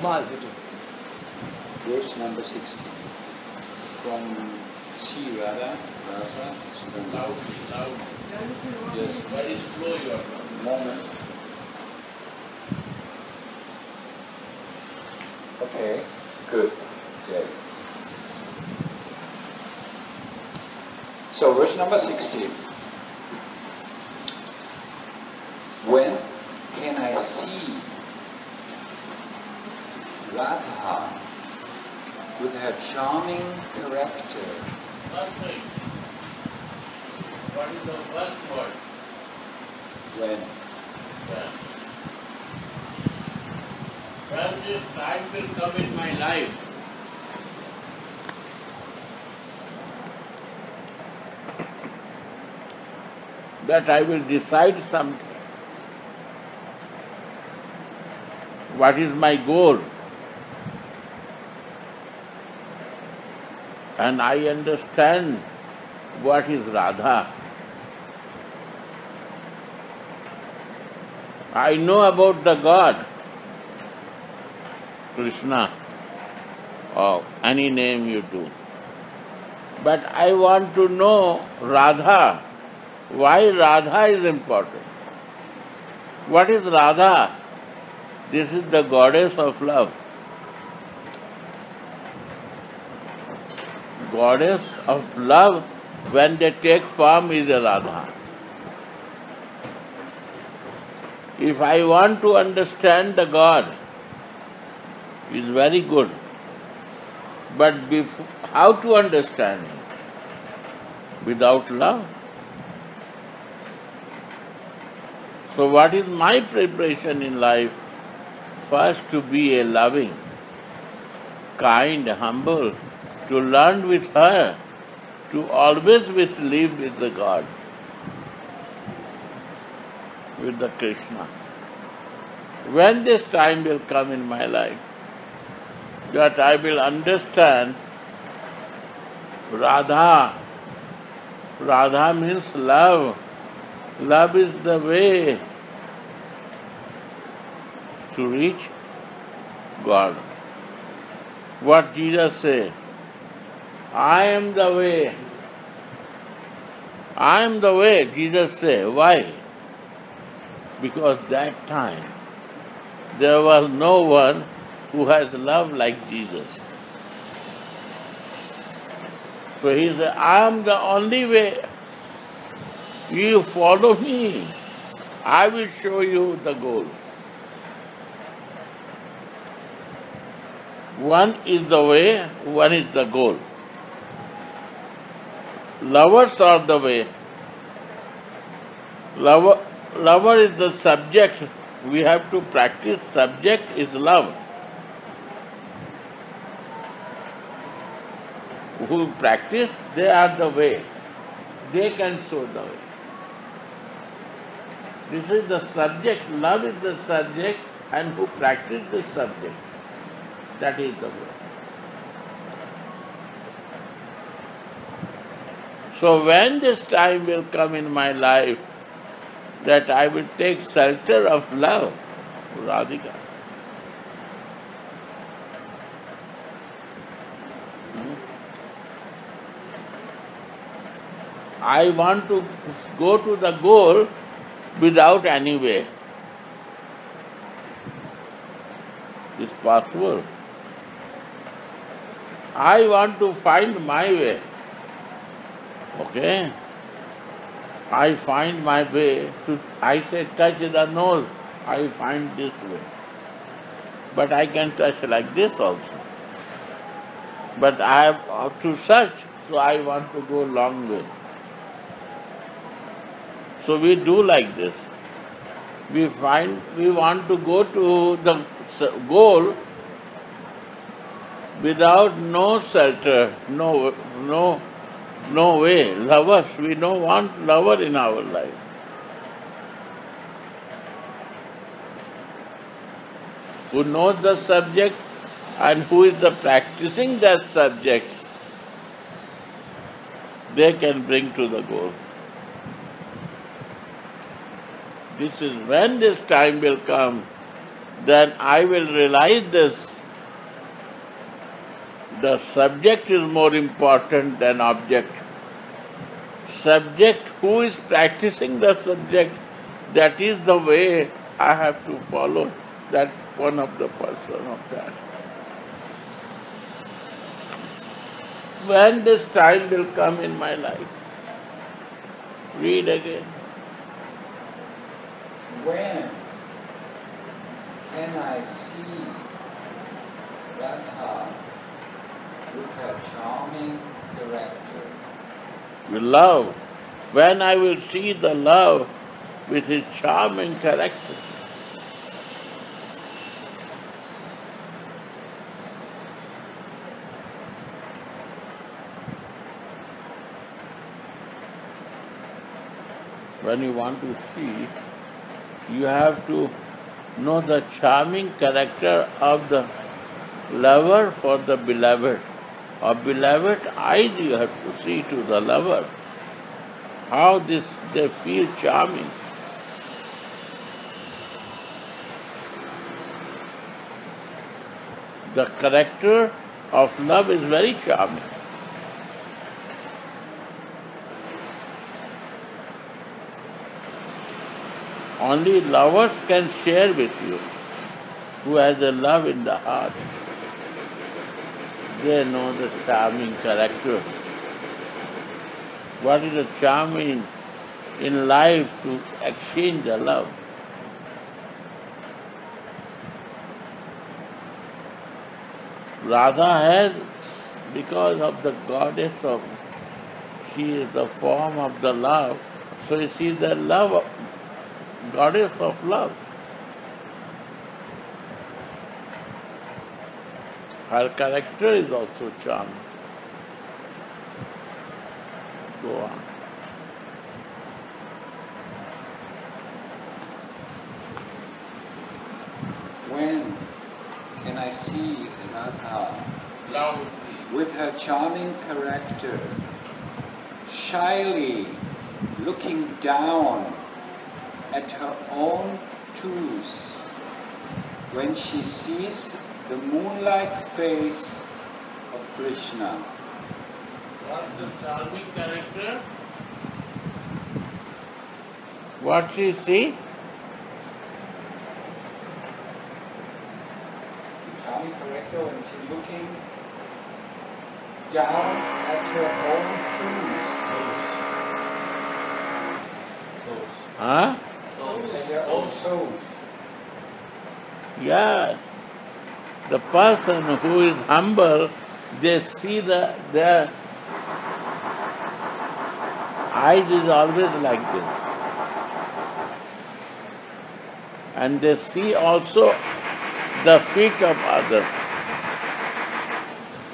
Normal, bitte. Verse number 16. From Sri Radha, Rasa, Sundar. Loud, loud. Yes. Very slow you are. Moment. Okay, good. Jay. So, verse number 16. When can I see Radha with her Nothing. What is the first word? When? When. When this time will come in my life, that I will decide something. What is my goal? And I understand what is Radha. I know about the God, Krishna, or any name you do. But I want to know Radha. Why Radha is important? What is Radha? This is the goddess of love. Goddess of love, when they take form, is a Radha. If I want to understand the God, is very good. But bef- how to understand it? Without love. So, what is my preparation in life? First, to be a loving, kind, humble, to learn with her, to always with live with the God, with the Krishna. When this time will come in my life, that I will understand Radha. Radha means love. Love is the way to reach God. What Jesus said, I am the way. I am the way, Jesus said. Why? Because that time there was no one who has love like Jesus. So he said, I am the only way. You follow me. I will show you the goal. One is the way, one is the goal. Lovers are the way. Lover, lover is the subject. We have to practice. Subject is love. Who practice, they are the way. They can show the way. This is the subject. Love is the subject, and who practice the subject. That is the way. So when this time will come in my life that I will take shelter of love, Radhika. I want to go to the goal without any way. It's possible. I want to find my way. Okay? I find my way to, I say touch the nose, I find this way. But I can touch like this also. But I have to search, so I want to go long way. So we do like this. We find, we want to go to the goal without no shelter, no, no no way. Lovers, we don't want lover in our life. Who knows the subject and who is the practicing that subject, they can bring to the goal. This is when this time will come then I will realize this. The subject is more important than object. Subject, who is practicing the subject, that is the way I have to follow. That one of the person of that. When this time will come in my life? Read again. When can I see Radha her charming character? Love. When I will see the love with his charming character. When you want to see, you have to know the charming character of the lover for the beloved. Of beloved eyes you have to see to the lover. How this they feel charming. The character of love is very charming. Only lovers can share with you who has a love in the heart. They know the charming character. What is the charming in life to exchange the love? Radha has, because of the goddess of, she is the form of the love, so she is the love, goddess of love. Her character is also charming. Go on. When can I see Radha Love with her charming character, shyly looking down at her own toes when she sees the moonlight face of Krishna. What's the charming character? What she see? Charming character when she's looking down at her own Huh? toes. At her own toes. Yes. The person who is humble, they see the their eyes is always like this. And they see also the feet of others.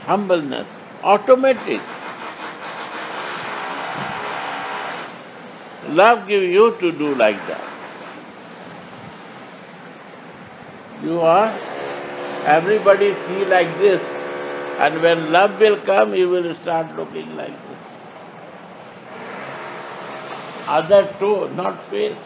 Humbleness, automatic. Love give you to do like that. You are, everybody see like this, and when love will come, you will start looking like this. Other toe, not face.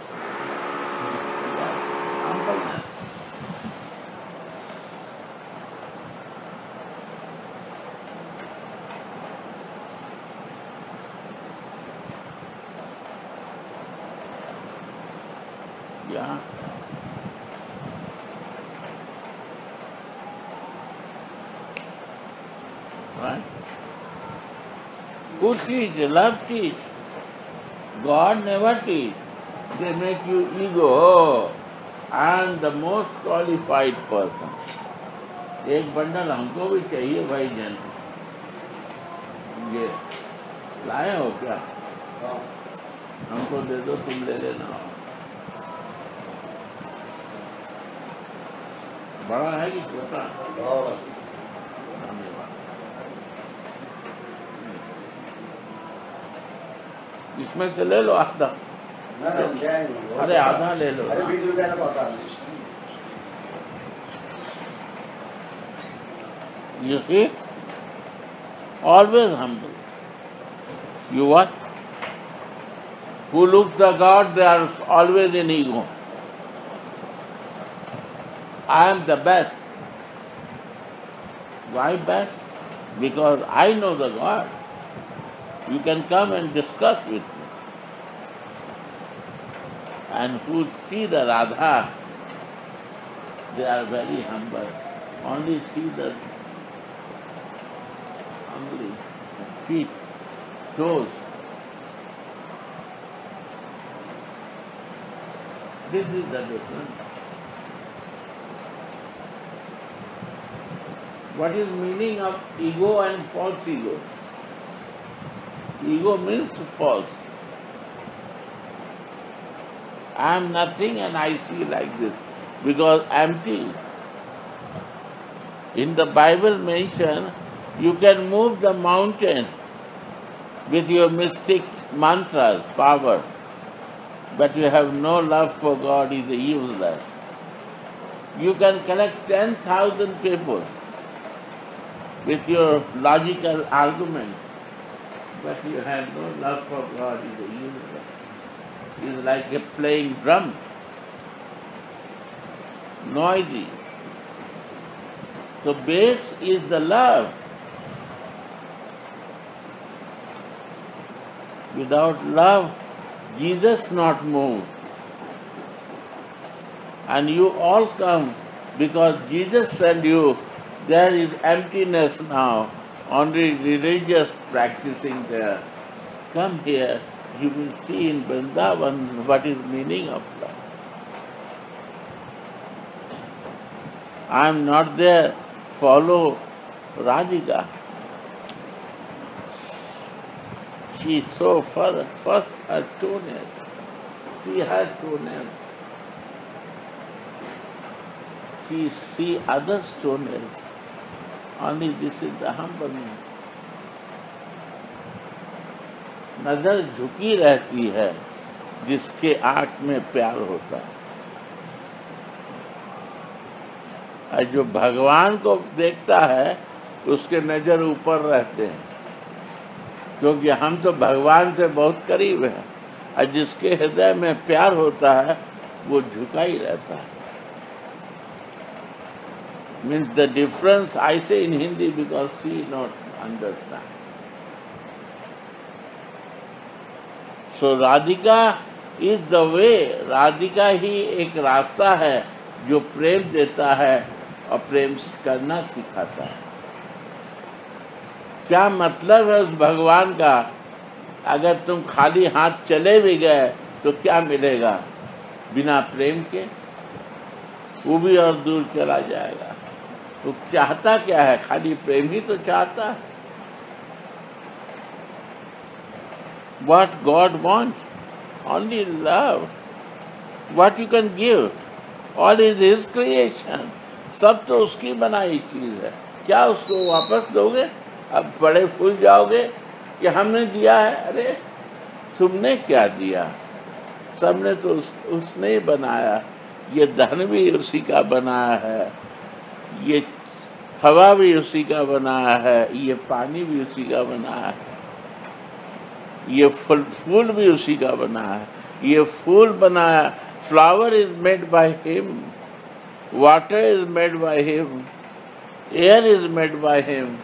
Teach? Love teach. God never teach. They make you ego. Oh, I am the most qualified person. एक bundle हमको भी चाहिए भाई जन ये लाए हो क्या हमको दे दो तुम ले लेना बड़ा है कि छोटा इसमें से ले लो आधा अरे आधा ले लो अरे ना। बीस रुपया का होता है You see? Always humble. You what? Who look the God, they are always in ego. I am the best. Why best? Because I know the God. You can come and discuss with me. And who see the Radha, they are very humble. Only see the only feet, toes. This is the difference. What is meaning of ego and false ego? Ego means false. I am nothing and I see like this because empty. In the Bible mention, you can move the mountain with your mystic mantras, power, but you have no love for God is useless. You can collect 10,000 people with your logical argument, but you have no love for God is useless. It's like a playing drum, noisy. So base is the love. Without love, Jesus not moved. And you all come because Jesus sent you. There is emptiness now, only religious practicing there. Come here, you will see in Vrindavan what is meaning of love. I am not there, follow Radhika. She saw far, first her toenails. See her nails. She see others' toenails. Only this is the नज़र झुकी रहती है, जिसके आँख में प्यार होता है। जो भगवान को देखता है, उसके नज़र ऊपर रहते हैं। क्योंकि हम तो भगवान से बहुत करीब हैं, और जिसके हृदय में प्यार होता है, वो झुका ही रहता है। Means the difference I say in Hindi because she not understand so Radhika is the way Radhika ही एक रास्ता है जो प्रेम देता है और प्रेम करना सिखाता है क्या मतलब है उस भगवान का अगर तुम खाली हाथ चले भी गए तो क्या मिलेगा बिना प्रेम के वो भी और दूर चला जाएगा तो चाहता क्या है? खाली प्रेम ही तो चाहता है। What God wants, only love. What you can give, all is His creation. सब तो उसकी बनाई चीज़ है। क्या उसको वापस दोगे? अब बड़े फूल जाओगे कि हमने दिया है। अरे तुमने क्या दिया? सबने तो उस, उसने बनाया। ये धन भी उसी का बनाया है। ये हवा भी उसी का बना है, ये पानी भी उसी का बनाया है, ये फूल फूल भी उसी का बना है। ये फूल बनाया flower is made by him water is made by him air is made by him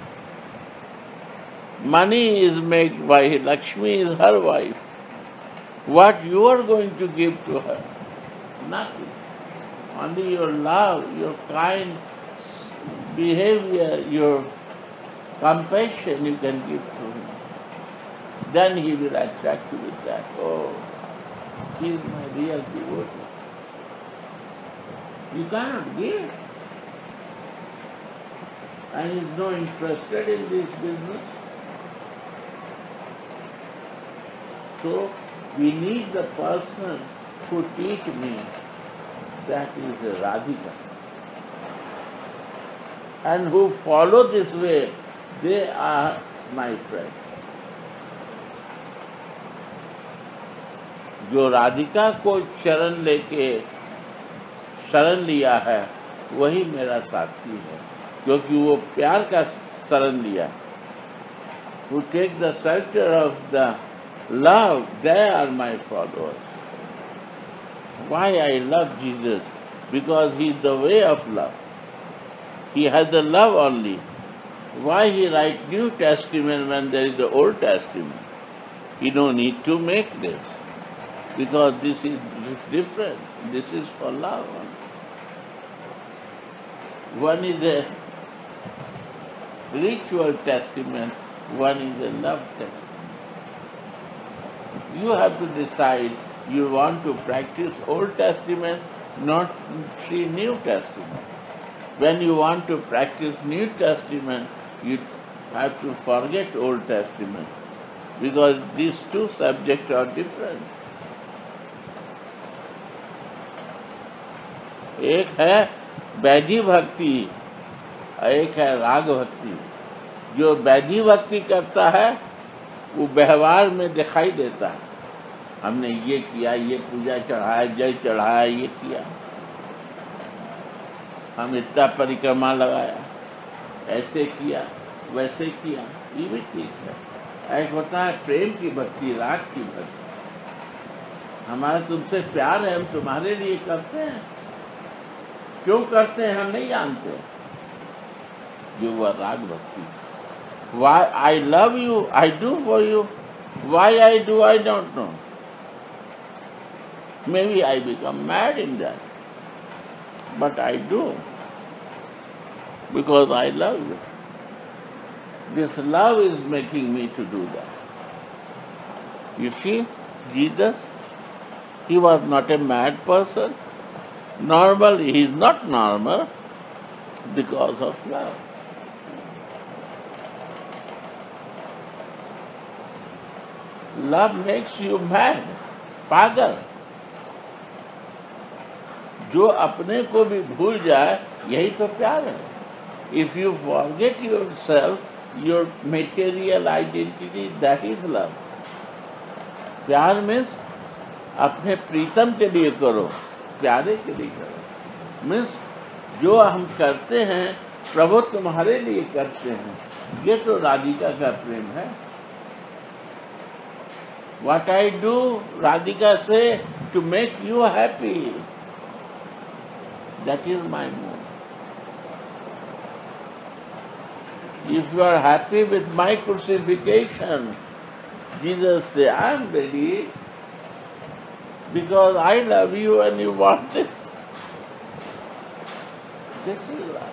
money is made by Lakshmi is her wife what you are going to give to her? Nothing only your love, your kind behavior your compassion you can give to him then he will attract you with that. Oh, he is my real devotee. You cannot give. And he is not interested in this business. So we need the person who teach me that is a Radhika And who follow this way, they are my friends. जो राधिका को चरण लेके शरण लिया है वही मेरा साथी है क्योंकि वो प्यार का शरण लिया who take the shelter of the love, they are my followers. Why I love Jesus? because he is the way of love. He has the love only. Why he write New Testament when there is the Old Testament? He no need to make this because this is different. This is for love. One is a ritual testament, one is a love testament. You have to decide you want to practice Old Testament, not see New Testament. When you want to practice New Testament, you have to forget Old Testament because these two subjects are different. एक है वैधि भक्ति एक है राग भक्ति जो वैधि भक्ति करता है वो व्यवहार में दिखाई देता है हमने ये किया ये पूजा चढ़ाया जल चढ़ाया ये किया हम इतना परिक्रमा लगाया, ऐसे किया, वैसे किया, ये भी ठीक है। एक होता है प्रेम की भक्ति, राग की भक्ति। हमारा तुमसे प्यार है, हम तुम्हारे लिए करते हैं। क्यों करते हैं, हम नहीं जानते। जो वह राग भक्ति। Why I love you I do for you why I do I don't know maybe I become mad in that but I do because I love you. This love is making me to do that. You see, Jesus, he was not a mad person. Normal, he is not normal because of love. Love makes you mad, pagal. जो अपने को भी भूल जाए यही तो प्यार है। If you forget yourself your material identity that is love प्यार मीन्स अपने प्रीतम के लिए करो प्यारे के लिए करो। मीन्स जो हम करते हैं प्रभु तुम्हारे लिए करते हैं। ये तो राधिका का प्रेम है। What I do, Radhika say, to make you happy. That is my mood. If you are happy with my crucifixion, Jesus say, I am ready because I love you and you want this. This is love.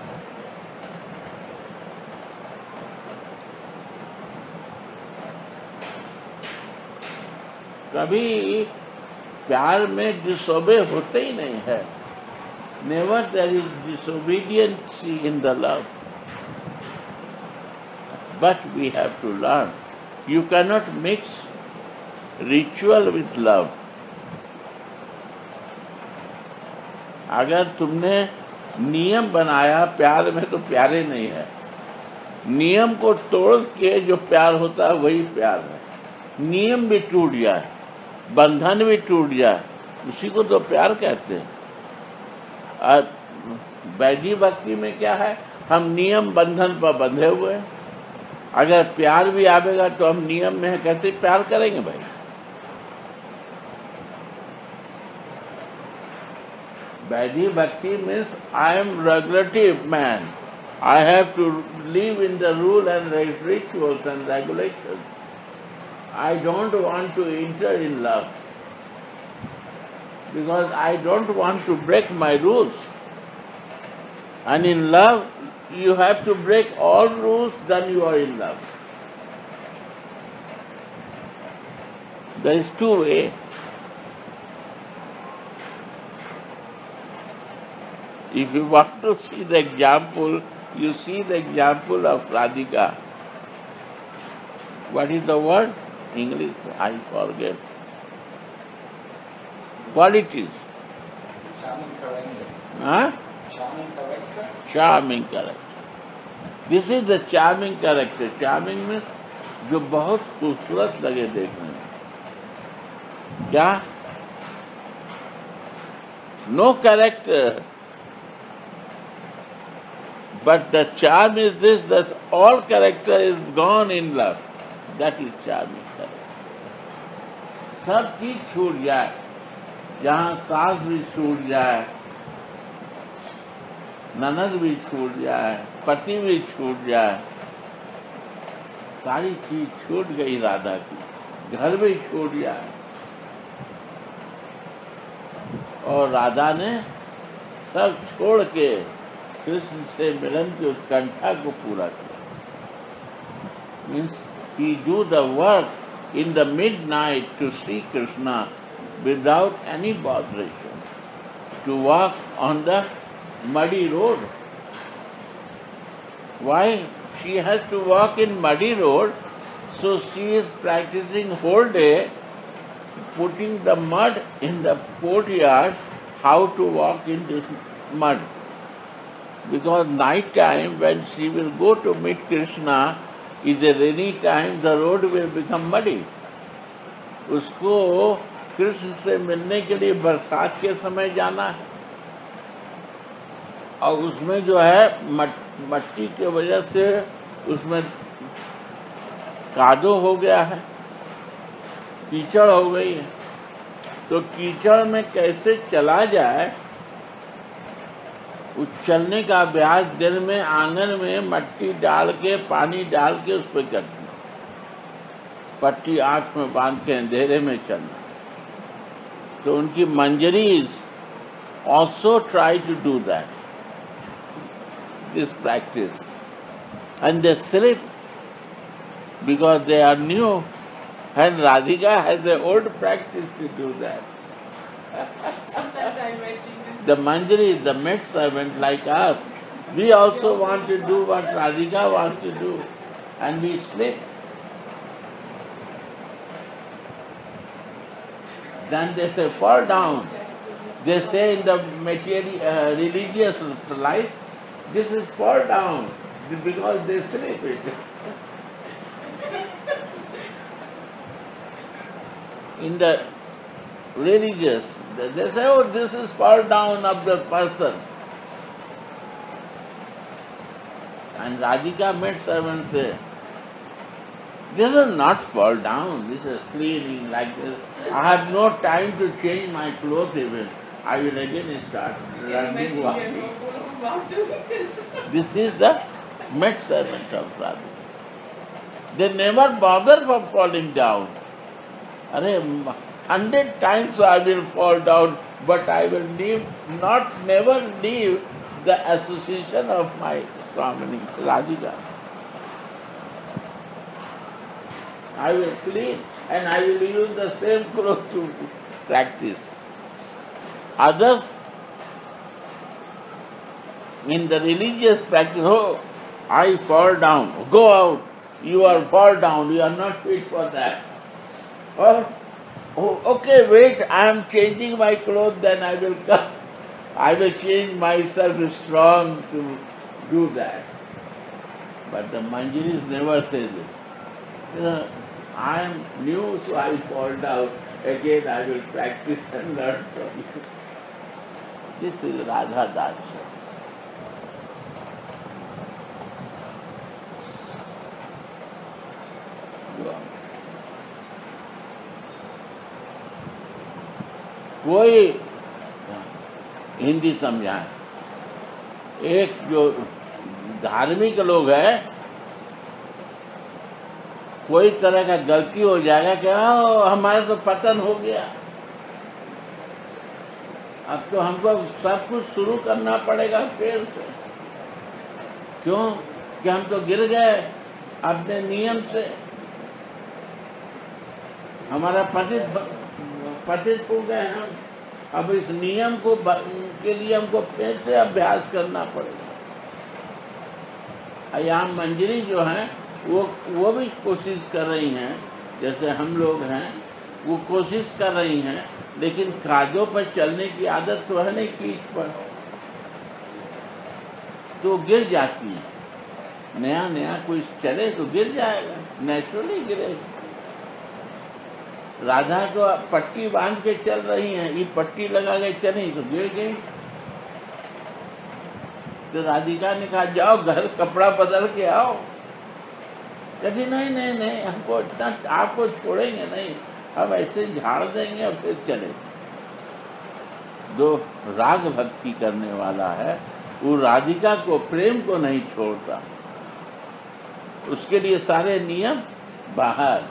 कभी प्यार में disobey होते ही नहीं है never there is disobediency in the love but we have to learn you cannot mix ritual with love अगर तुमने नियम बनाया प्यार में तो प्यारे नहीं है। नियम को तोड़ के जो प्यार होता है वही प्यार है। नियम भी टूट जाए, बंधन भी टूट जाए, उसी को तो प्यार कहते हैं। वैधि भक्ति में क्या है? हम नियम बंधन पर बंधे हुए हैं। अगर प्यार भी आवेगा तो हम नियम में है कैसे प्यार करेंगे भाई। Vaidhi bhakti means I am regulative man I have to live in the rule and rituals and regulation I don't want to enter in love. Because I don't want to break my rules. And in love, you have to break all rules, then you are in love. There is two way. If you want to see the example, you see the example of Radhika. What is the word? English, I forget. Qualities. Charming character. Huh? Charming character. Charming character. This is the charming character. Charming means जो बहुत खूबसूरत लगे देखने में क्या no character but the charm is this that all character is gone in love. That is charming character. सब चीज़ छूट जाए जहाँ सास भी छूट जाए, ननद भी छूट जाए, पति भी छूट जाए, सारी चीज़ छूट गई राधा की, घर भी छूट जाए। और राधा ने सब छोड़ के कृष्ण से मिलन की उत्कंठा को पूरा किया। Means he do the work in the midnight to see Krishna. without any botheration, to walk on the muddy road. Why? She has to walk in muddy road, so she is practicing whole day, putting the mud in the courtyard, how to walk in this mud. Because night time when she will go to meet Krishna, is a rainy time, the road will become muddy. उसको कृष्ण से मिलने के लिए बरसात के समय जाना है। और उसमें जो है मट, मट्टी के वजह से उसमें कादो हो गया है कीचड़ हो गई है। तो कीचड़ में कैसे चला जाए उस चलने का अभ्यास दिन में आँगन में मट्टी डाल के पानी डाल के उस पर करती पट्टी आँख में बाँध के अंधेरे में चलना। तो उनकी मंजरीज also try to do that this practice and they slip because they are new and Radhika has the old practice to do that. Sometimes I imagine this. The Manjari, the maid servant like us, we also want to do what Radhika wants to do and we slip. Then they say, fall down. They say in the material, uh, religious life, this is fall down because they sleep it. in the religious, they say, oh, this is fall down of the person. And Radhika maid servant say, this is not fall down, this is cleaning like this. I have no time to change my clothes even. I will again start running, Imagine walking. you're full of water. This is the maid servant of Radhika. They never bother for falling down. Arey, hundred times I will fall down, but I will leave, not never leave the association of my Swamini, Radhika. I will clean and I will use the same cloth to practice. Others, in the religious practice, oh, I fall down, go out, you are fall down, you are not fit for that. Or, oh, okay, wait, I am changing my clothes, then I will come. I will change myself strong to do that. But the Manjaris never say this. I am new, so I fall down. Again, I will practice and learn from you. This is Radha Dasya. कोई हिंदी समझाए एक जो धार्मिक लोग है कोई तरह का गलती हो जाएगा कि "ओ, हमारे तो पतन हो गया। अब तो हमको सब कुछ शुरू करना पड़ेगा फिर से। क्यों? कि हम तो गिर गए अपने नियम से। हमारा पतित पतित हो गए हम। अब इस नियम को के लिए हमको फिर से अभ्यास करना पड़ेगा। यहाँ मंजरी जो है वो वो भी कोशिश कर रही हैं, जैसे हम लोग हैं, वो कोशिश कर रही हैं, लेकिन काजों पर चलने की आदत तो है नहीं कीच पर। तो गिर जाती है। नया नया कोई चले तो गिर जाएगा नेचुरली गिरेगा राधा तो पट्टी बाँध के चल रही हैं, ये पट्टी लगा के चली तो गिर गई। तो राधिका ने कहा, जाओ घर, कपड़ा बदल के आओ। कहती नहीं नहीं नहीं, हमको इतना आपको छोड़ेंगे नहीं, हम ऐसे झाड़ देंगे और फिर चले। दो राग भक्ति करने वाला है, वो राधिका को, प्रेम को नहीं छोड़ता। उसके लिए सारे नियम बाहर।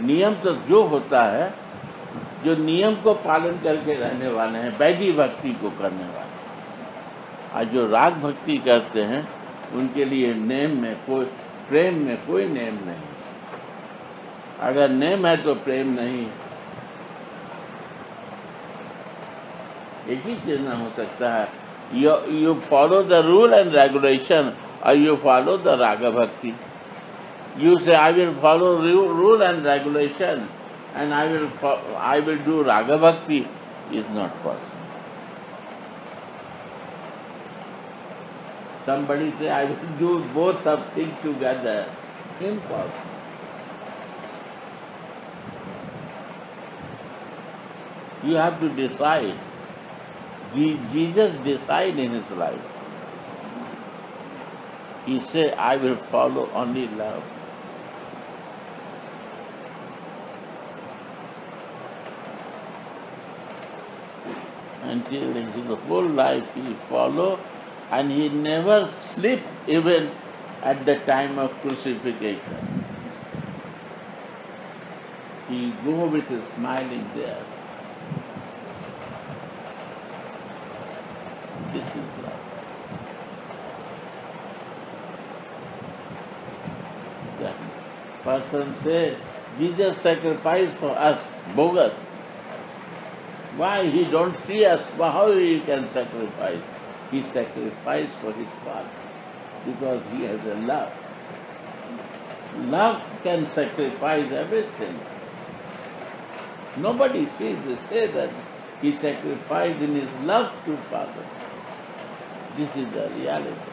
नियम तो जो होता है, जो नियम को पालन करके रहने वाले हैं, वैधि भक्ति को करने वाले आज जो राग भक्ति करते हैं, उनके लिए नेम में कोई प्रेम में कोई नेम नहीं। अगर नेम है तो प्रेम नहीं। एक ही चीज़ ना हो सकता है। You follow the rule and regulation और you follow the raga bhakti you say I will follow rule and regulation and I will I will do raga bhakti is not possible Somebody say I will do both of things together. Impossible. You have to decide. Je- Jesus decided in his life. He said, I will follow only love. Until in his whole life he followed and he never slept even at the time of crucifixion. He go with a smiling there. This is love. The person say, Jesus sacrificed for us, bogus. Why he don't see us? How he can sacrifice? He sacrificed for his father because he has a love. Love can sacrifice everything. Nobody sees they say that he sacrificed in his love to father. This is the reality.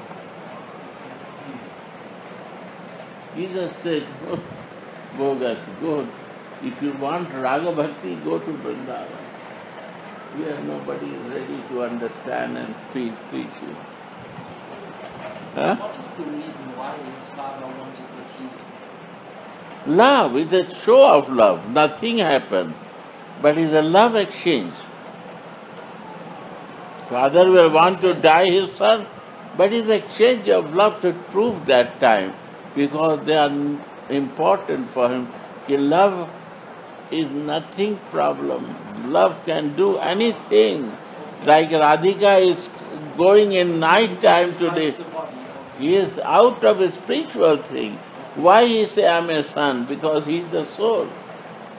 Jesus said, oh, bogus. If you want Raga Bhakti, go to Vrindavan. Here nobody is ready to understand and preach, preach you. Huh? What is the reason why his father wanted that he Love is a show of love. Nothing happened. But it's a love exchange. Father will want to die his son, but it's exchange of love to prove that time because they are important for him. He love is nothing problem. Love can do anything. Like Radhika is going in night time today. sacrificed the body? He is out of a spiritual thing. Why he say I'm a son? Because he is the soul.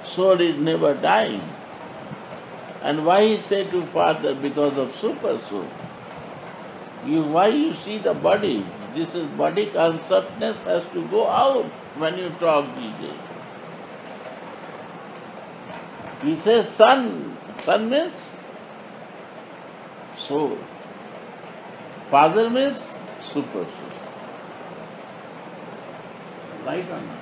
Soul is never dying. And why he say to father? Because of super soul. You why you see the body? This is body consciousness has to go out when you talk DJ. He says son. Son means soul. Father means super soul. Right or not?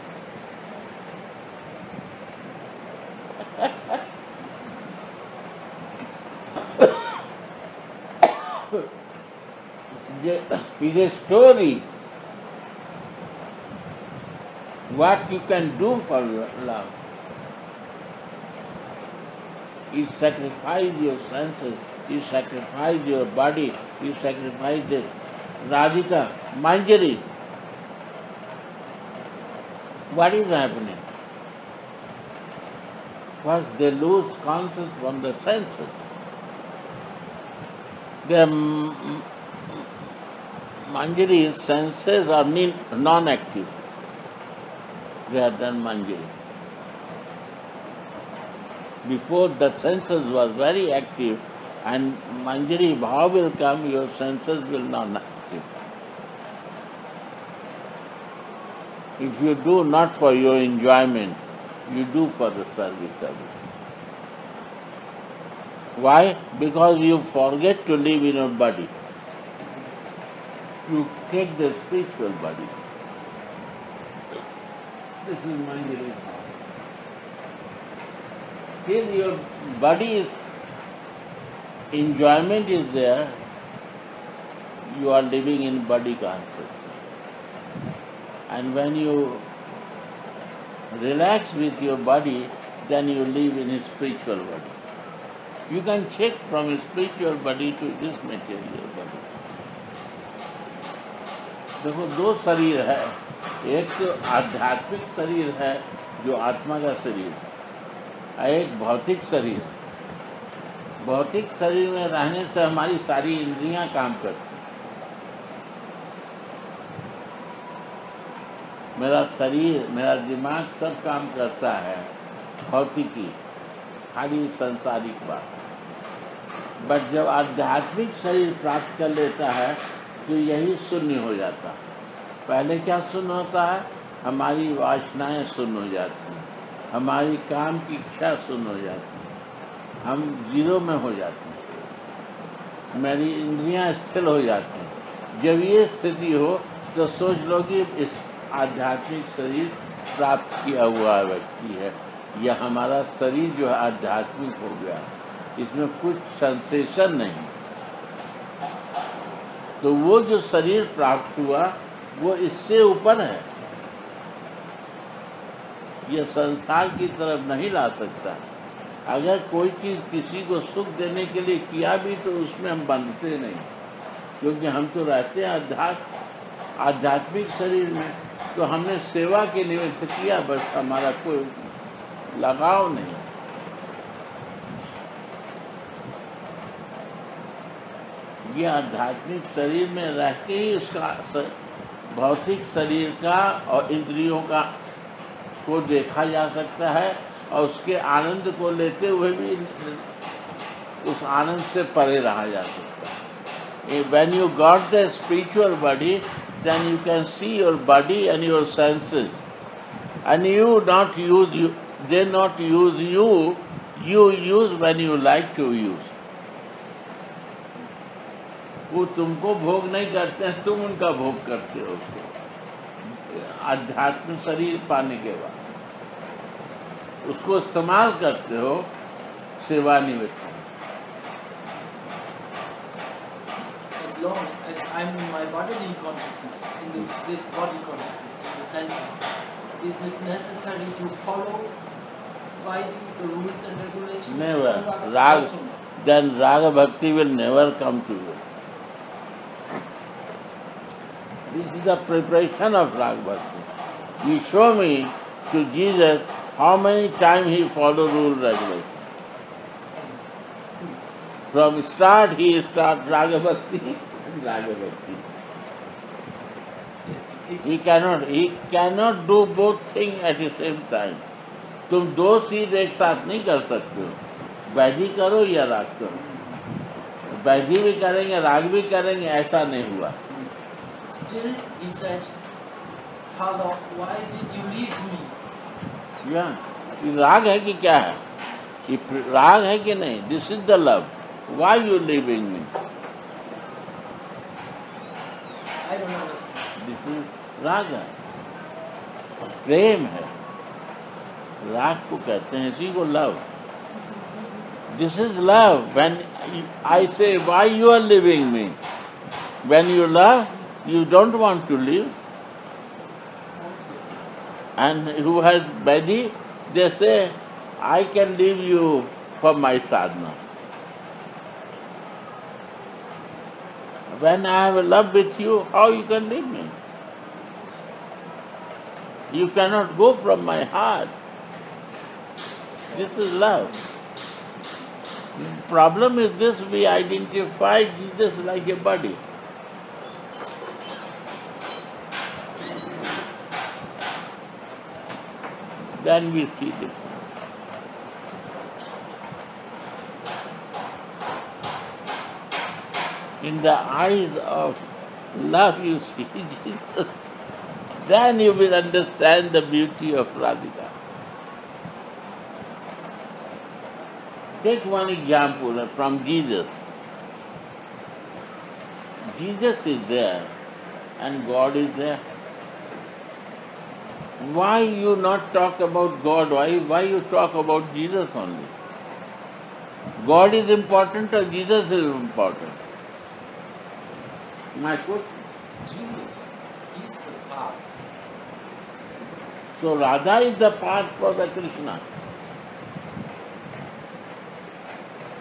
Is a story what you can do for love. You sacrifice your senses, you sacrifice your body, you sacrifice this. Radhika, Manjari, what is happening? First, they lose conscious from the senses. Their m- m- Manjari's senses are non-active. They are done Manjari. Before the senses was very active and Manjari Bhav will come, your senses will not active. If you do not for your enjoyment, you do for the service of it. Why? Because you forget to live in your body. You take the spiritual body. This is Manjari Till your body is enjoyment is there, you are living in body consciousness. And when you relax with your body, then you live in a spiritual body. You can check from a spiritual body to this material body. देखो दो शरीर है एक तो आध्यात्मिक शरीर है जो आत्मा का शरीर है एक भौतिक शरीर। भौतिक शरीर में रहने से हमारी सारी इंद्रियाँ काम करती मेरा शरीर, मेरा दिमाग सब काम करता है, भौतिकी खाली संसारिक बात। बट जब आध्यात्मिक शरीर प्राप्त कर लेता है तो यही शून्य हो जाता पहले क्या शून्य होता है? हमारी वासनाएँ शून्य हो जाती हैं। हमारी काम की इच्छा सुन हो जाती है? हम ज़ीरो में हो जाते हैं। मेरी इंद्रियाँ स्थिर हो जाती हैं। जब ये स्थिति हो तो सोच लो कि इस आध्यात्मिक शरीर प्राप्त किया हुआ व्यक्ति है। यह हमारा शरीर जो है आध्यात्मिक हो गया इसमें कुछ सेंसेशन नहीं। तो वो जो शरीर प्राप्त हुआ, वो इससे ऊपर है। यह संसार की तरफ़ नहीं ला सकता। अगर कोई चीज़ किसी को सुख देने के लिए किया भी तो उसमें हम बंधते नहीं। क्योंकि हम तो रहते हैं आध्यात्म आध्यात्मिक शरीर में तो हमने सेवा के निमित्त किया, बस हमारा कोई लगाव नहीं। ये आध्यात्मिक शरीर में रह के ही उसका भौतिक शरीर का और इंद्रियों का को देखा जा सकता है और उसके आनंद को लेते हुए भी उस आनंद से परे रहा जा सकता है। When you got the spiritual body then you can see your body and your senses and you not use you they not use you you use when you like to use वो तुमको भोग नहीं करते हैं, तुम उनका भोग करते हो उसको। शरीर पाने के बाद। उसको इस्तेमाल करते हो सेवानिवृत्त As long as I'm in my bodily consciousness, in this, this body consciousness, in the senses, is it necessary to follow widely the the rules and regulations? Never. Rag, then raga bhakti will never come to you. This is the preparation of rag bhakti. You show me to Jesus how many times he followed rule regulation. From start he start raga bhakti and raga bhakti. He He cannot he cannot do both things at the same time. तुम दो चीज़ एक साथ नहीं कर सकते हो वैधि करो या राग करो वैधि भी करेंगे राग भी करेंगे ऐसा नहीं हुआ Still, he said, Father, why did you leave me? या राग है कि क्या है? ये राग है कि नहीं? This is the love why you leaving me राग है। प्रेम है। राग को कहते हैं इसी को love this is love when I say why you are leaving me when you love you don't want to live. And who has body, they say, I can leave you for my sadhana. When I have love with you, how you can leave me? You cannot go from my heart. This is love. Problem is this, we identify Jesus like a body. Then we see this. In the eyes of love, you see Jesus. Then you will understand the beauty of Radhika. Take one example from Jesus. Jesus is there and God is there. Why you not talk about God? Why, why you talk about Jesus only? God is important or Jesus is important? My question. Jesus is the path. So Radha is the path for the Krishna.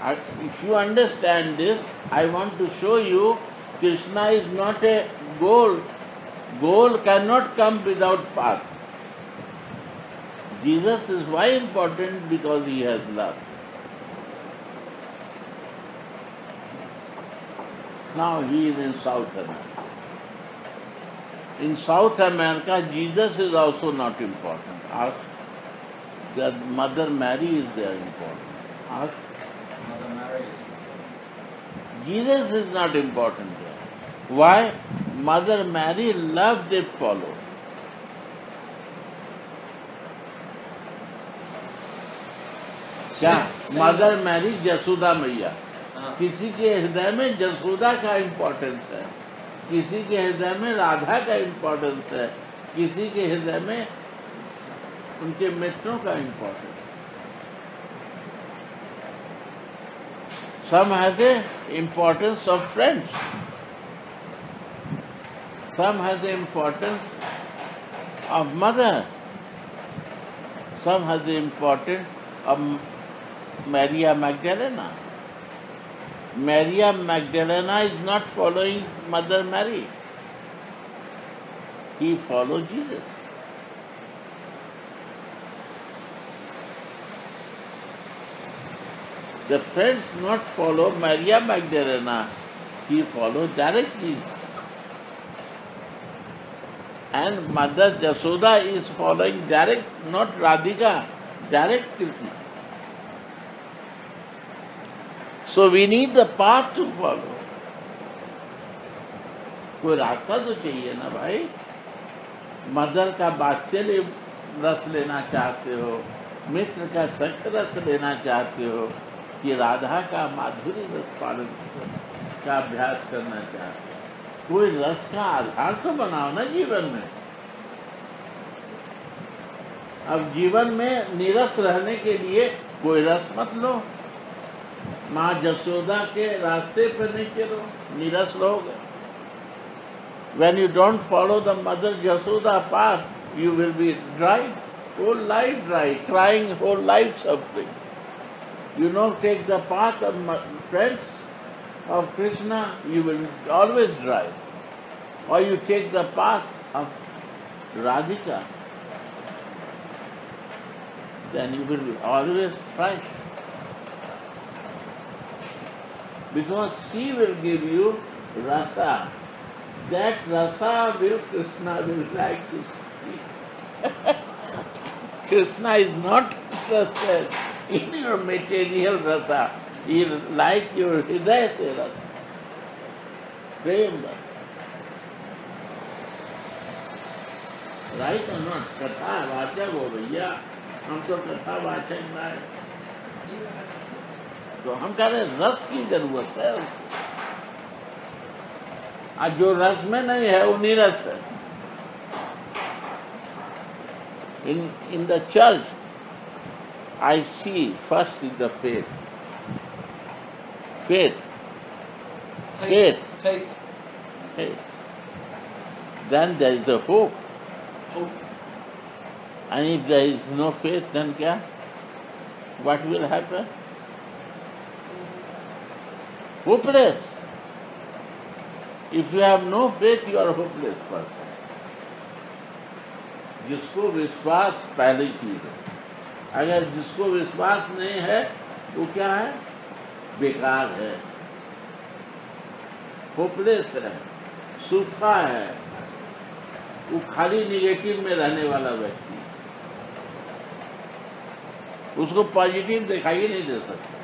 I- If you understand this, I want to show you Krishna is not a goal. Goal cannot come without path. Jesus is why important because he has love. Now he is in South America. In South America, Jesus is also not important. Ask the Mother Mary is there important. Ask Mother Mary is Jesus is not important there. Why? Mother Mary loved they follow. क्या? Mother Mary Jasoda मैया किसी के हृदय में जसोदा का importance है। किसी के हृदय में राधा का इम्पोर्टेंस है। किसी के हृदय में उनके मित्रों का इम्पोर्टेंस सम है द इम्पोर्टेंस ऑफ़ फ्रेंड्स सम है द इम्पोर्टेंस ऑफ़ मदर सम है the important of Maria Magdalena. Maria Magdalena is not following Mother Mary. He followed Jesus. The friends not follow Maria Magdalena. He followed direct Jesus. And Mother Jasoda is following direct, not Radhika, direct Krishna. So we need the path to follow. कोई रास्ता तो चाहिए ना भाई? Mother का बात्सल्य रस लेना चाहते हो, मित्र का सख्त रस लेना चाहते हो, कि राधा का माधुरी रस पालन का अभ्यास करना चाहते हो। कोई रस का आधार तो बनाओ ना जीवन में। अब जीवन में निरस रहने के लिए कोई रस मत लो। माँ जसोदा के रास्ते पर नहीं चलो निरस रहोगे when you don't follow the mother Yashoda path you will be dry whole life dry crying whole life suffering you know take the path of friends of Krishna, you will always drive. Or you take the path of Radhika, then you will always thrive. Because she will give you rasa. That rasa will Krishna will like to see. Krishna is not interested in your material rasa. He like your hidaya se rasa. Prem rasa. Right or not? कथा वाचक हो भैया हम तो कथा वाचक है तो हम कह रहे हैं, रस की जरूरत है आज जो रस में नहीं है वो निरस है इन in the church I C first is the faith faith faith, Faith. faith, faith then there is a hope hope. and if there is no faith then क्या what will happen Hopeless. If you have no faith, you are hopeless person. जिसको विश्वास पहली चीज़ है। अगर जिसको विश्वास नहीं है, वो क्या है? बेकार है। होपलेस है। सूखा है। वो खाली निगेटिव में रहने वाला व्यक्ति। उसको पॉजिटिव दिखाई नहीं दे सकता।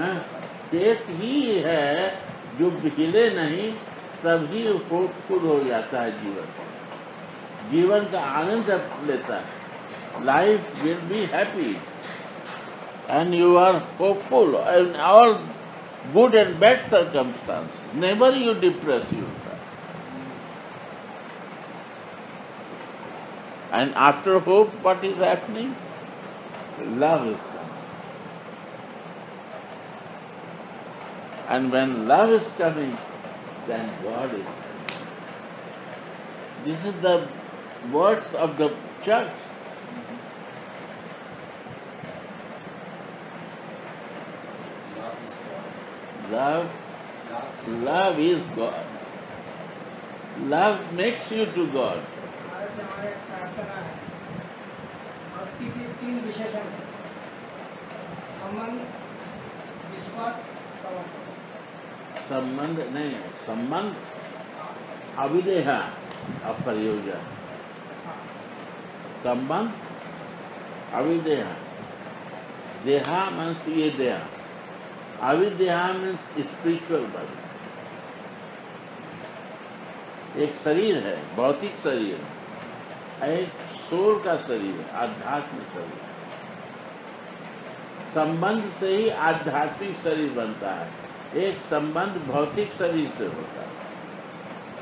हैं? पेट ही है जो हिले नहीं तभी होपफुल हो जाता है जीवन। जीवन का आनंद लेता है। Life will be happy and you are hopeful and all good and bad circumstance never you depress you And after hope, what is happening? Love is And when love is coming, then God is coming. This is the words of the church. Love, Love is love is God. Love makes you to God. हमारे से हमारे प्रार्थना है भक्ति के तीन विशेषण हैं संबंध विश्वास समर्पण संबंध नहीं संबंध अविदेह अप्रयोजन संबंध अविदेह। देहा मीन्स ये देहा। अविदेहा मीन्स स्पिरिचुअल बॉडी एक शरीर है, भौतिक शरीर। एक सोल का शरीर है आध्यात्मिक शरीर। संबंध से ही आध्यात्मिक शरीर बनता है। एक संबंध भौतिक शरीर से होता है,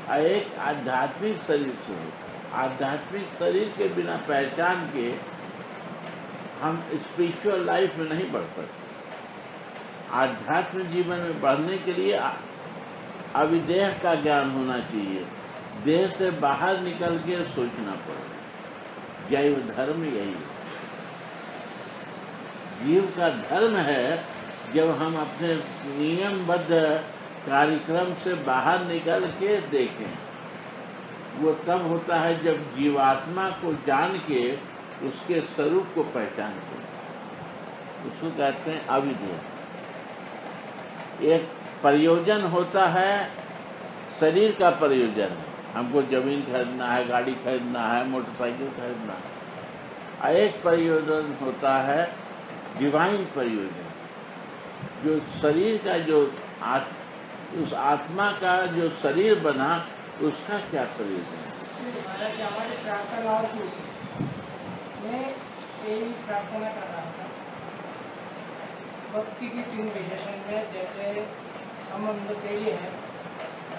और एक आध्यात्मिक शरीर से होता है। आध्यात्मिक शरीर के बिना पहचान के हम स्पिरिचुअल लाइफ में नहीं बढ़ सकते। आध्यात्म जीवन में बढ़ने के लिए अविदेह का ज्ञान होना चाहिए। देह से बाहर निकल के सोचना पड़ेगा जैव धर्म यही है। जीव का धर्म है जब हम अपने नियमबद्ध कार्यक्रम से बाहर निकल के देखें, वो तब होता है जब जीवात्मा को जान के उसके स्वरूप को पहचान के। उसको कहते हैं अविधेय एक प्रयोजन होता है, शरीर का प्रयोजन। हमको ज़मीन खरीदना है, गाड़ी खरीदना है, मोटरसाइकिल खरीदना है। एक प्रयोजन होता है डिवाइन प्रयोजन। जो शरीर का जो आत, उस आत्मा का जो शरीर बना उसका क्या प्रयोजन है? की भक्ति की तीन विशेषण में जैसे संबंध पहले है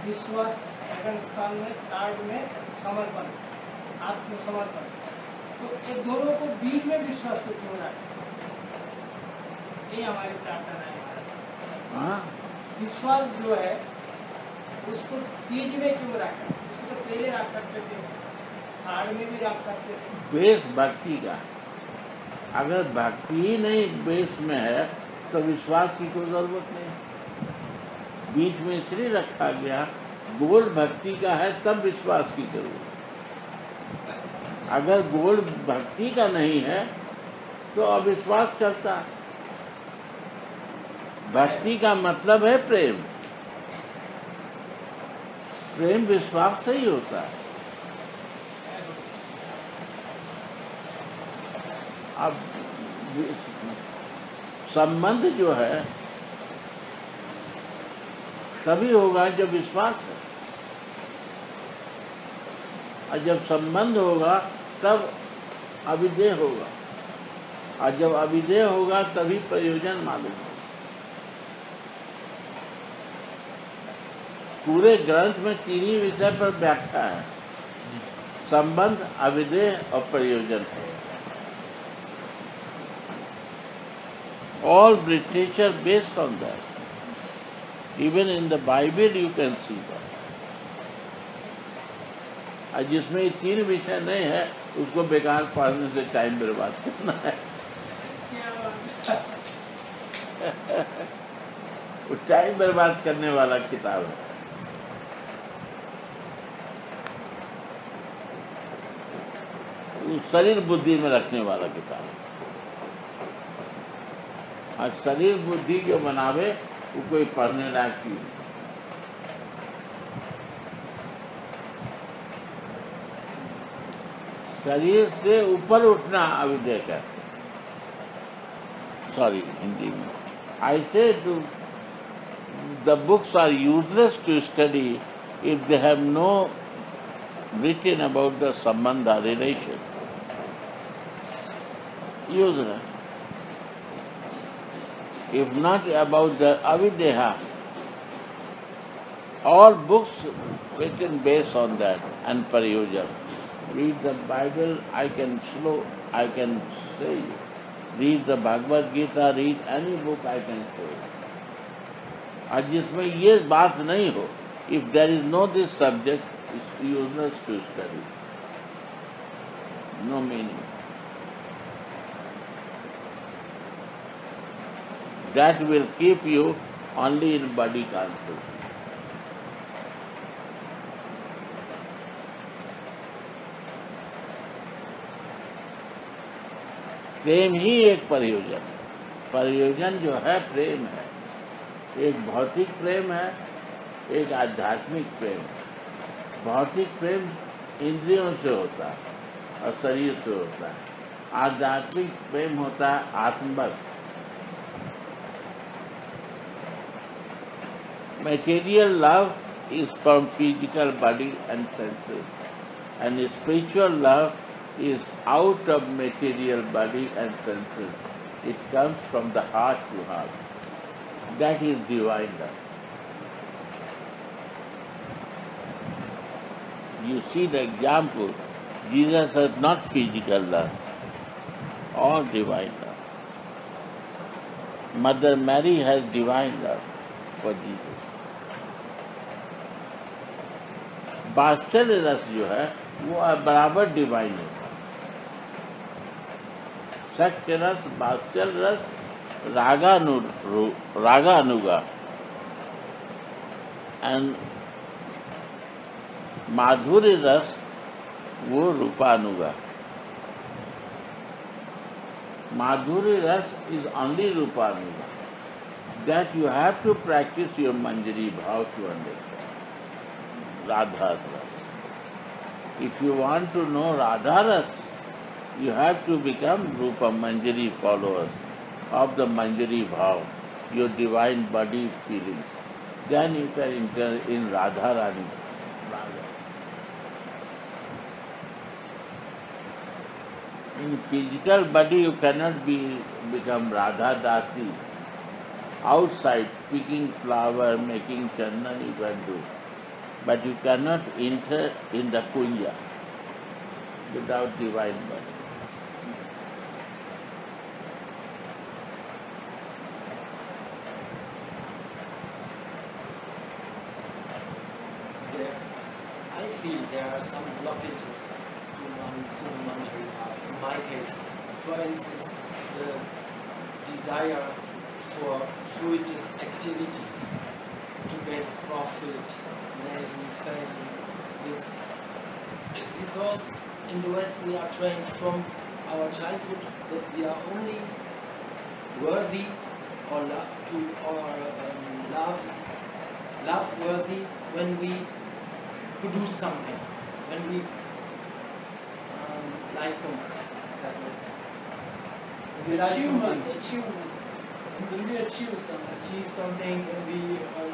विश्वास सेकंड स्थान में थर्ड में समर्पण आत्मसमर्पण। तो ये दोनों को बीच में विश्वास को क्यों रखें ये हमारी प्रार्थना हाँ। विश्वास जो है उसको बीच में क्यों रखें? उसको तो पहले रख सकते थे हार्ड में भी रख सकते थे। बेस भक्ति का। अगर भक्ति ही नहीं बेस में है तो विश्वास की कोई ज़रूरत नहीं। बीच में इसलिए रखा गया गोल भक्ति का है तब विश्वास की ज़रूरत। अगर गोल भक्ति का नहीं है तो अविश्वास चलता। है। भक्ति का मतलब है प्रेम। प्रेम विश्वास से ही होता है। अब संबंध जो है, तभी होगा जब विश्वास है। और जब संबंध होगा, तब अविदेय होगा। और जब अविदेय होगा, तभी प्रयोजन मालूम होगा पूरे ग्रंथ में तीन ही विषय पर व्याख्या है संबंध अविदेय और प्रयोजन है All based on that. Even in the Bible you can see that. और जिसमें ये तीन विषय नहीं है, उसको बेकार पढ़ने से टाइम बर्बाद करना है टाइम बर्बाद करने वाला किताब है शरीर बुद्धि में रखने वाला किताब है। और शरीर बुद्धि जो बनावे, वो कोई पढ़ने लायक नहीं। शरीर से ऊपर उठना अविद्या का सॉरी हिंदी में। I say to the books are useless to study if they have no written about the sambandha relation useless if not about the avideha. All books written based on that and Pariyojam. Read the Bible, I can slow, I can say. Read the Bhagavad Gita, read any book I can you. और जिसमें ये बात नहीं हो if there is no this subject useless to study no meaning that will keep you only in body consciousness. प्रेम ही एक प्रयोजन। प्रयोजन जो है, प्रेम है। एक भौतिक प्रेम है, एक आध्यात्मिक प्रेम है। भौतिक प्रेम इंद्रियों से होता है और शरीर से होता है। आध्यात्मिक प्रेम होता है आत्मबल। Material love is from physical body and senses, and spiritual love is out of material body and senses. It comes from the heart to heart. That is divine love. You see the example, Jesus has not physical love or divine love. Mother Mary has divine love for Jesus. वात्सल्य रस जो है, वो बराबर divine है सत्य रस वात्सल्य रस, रागानु रागानुगा। एंड माधुर्य रस, वो रूपानुगा। माधुर्य रस इज़ ओनली रूपानुगा। That you have to practice your manjari bhav to understand. Radha Ras. If you want to know Radha Ras, you have to become Rupa Manjari followers of the Manjari Bhav, your divine body feeling. Then you can enter in Radha Rani. In physical body you cannot be become Radha Dasi. Outside picking flower, making chandan you can do. But you cannot enter in the kunja without divine body. there, I feel there are some blockages to, man, to monetary path. In my case, for instance, the desire for fruitive activities to get profit, name, fame, this. Because in the West we are trained from our childhood that we are only worthy or lo- to or um, love love worthy when we produce something, when we um, leistung, heißt das? We Achievement, achievement. When we achieve something, achieve something, when we um,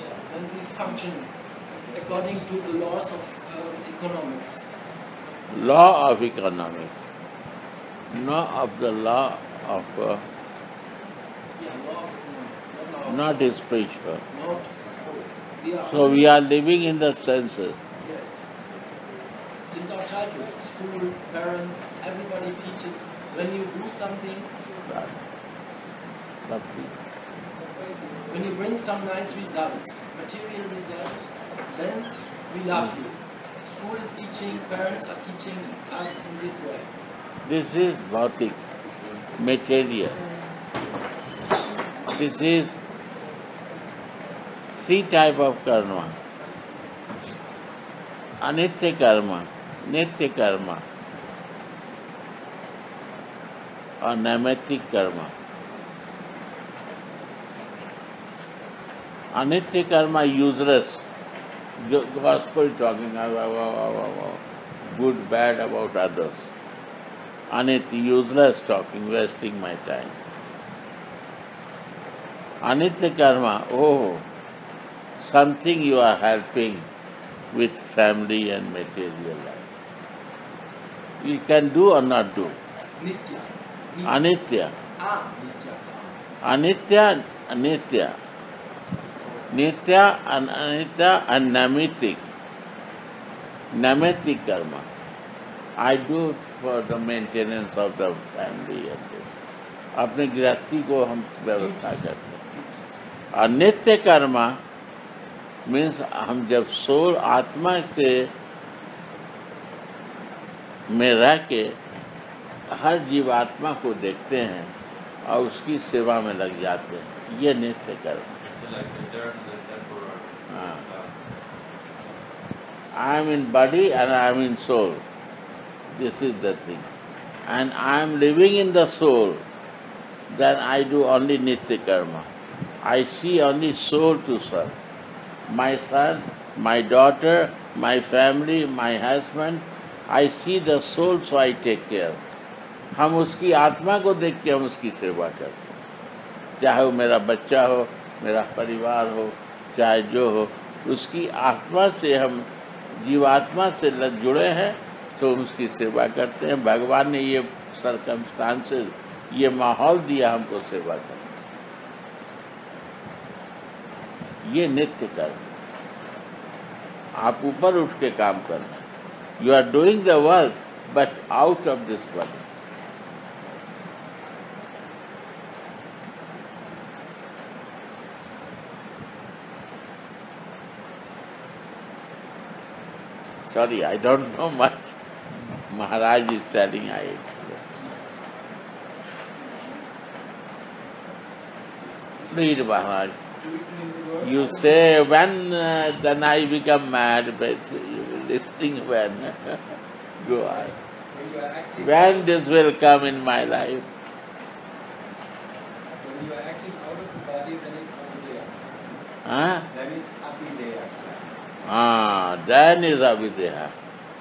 yeah, when we function according to the laws of um, economics. Law of economics, not of the law of uh, Yeah, law of economics, not law of not spiritual. not. We So we are living in the senses. Yes. Since our childhood, school, parents, everybody teaches when you do something, Right. Something. when you bring some nice results, material results, then we love you. School is teaching, parents are teaching us in this way. This is bhautik, material. This is three type of karma. Anitya karma, nitya karma, और नैमित्तिक कर्म Anitya karma useless. Gospel talking about good, bad about others. Anitya useless talking, wasting my time. Anitya karma, oh, something you are helping with family and material life. You can do or not do? Nitya. Anitya. Ah, Anitya. Anitya, Anitya. नित्या अनित्या अनमितिक नमितिक कर्म I do for the maintenance of the family अपने गृहस्थी को हम व्यवस्था करते हैं। और नित्य कर्मा मीन्स हम जब सोल आत्मा से में रह के हर जीवात्मा को देखते हैं और उसकी सेवा में लग जाते हैं। ये नित्य कर्म। Like. हाँ Uh, I am in body and I am in soul. This is the thing. And I am living in the soul, then I do only Nitya Karma. I see only soul to serve. My son, my daughter, my family, my husband, I see the soul so I take care. हम उसकी आत्मा को देख के हम उसकी सेवा करते हैं चाहे वो मेरा बच्चा हो मेरा परिवार हो, चाहे जो हो, उसकी आत्मा से हम जीवात्मा से जुड़े हैं तो उसकी सेवा करते हैं। भगवान ने ये सरकमस्टांसेस ये माहौल दिया हमको सेवा करने। ये नित्य कर्म। आप ऊपर उठ के काम करना। You are doing the work but out of this body Sorry, I don't know much. Maharaj is telling I. Read Maharaj. You say when uh, then I become mad, but you listening when. Go on. when you are acting, When this will come in my life? when you are acting out of the body, then it's. Huh? Then it's. Ah, then is avidya.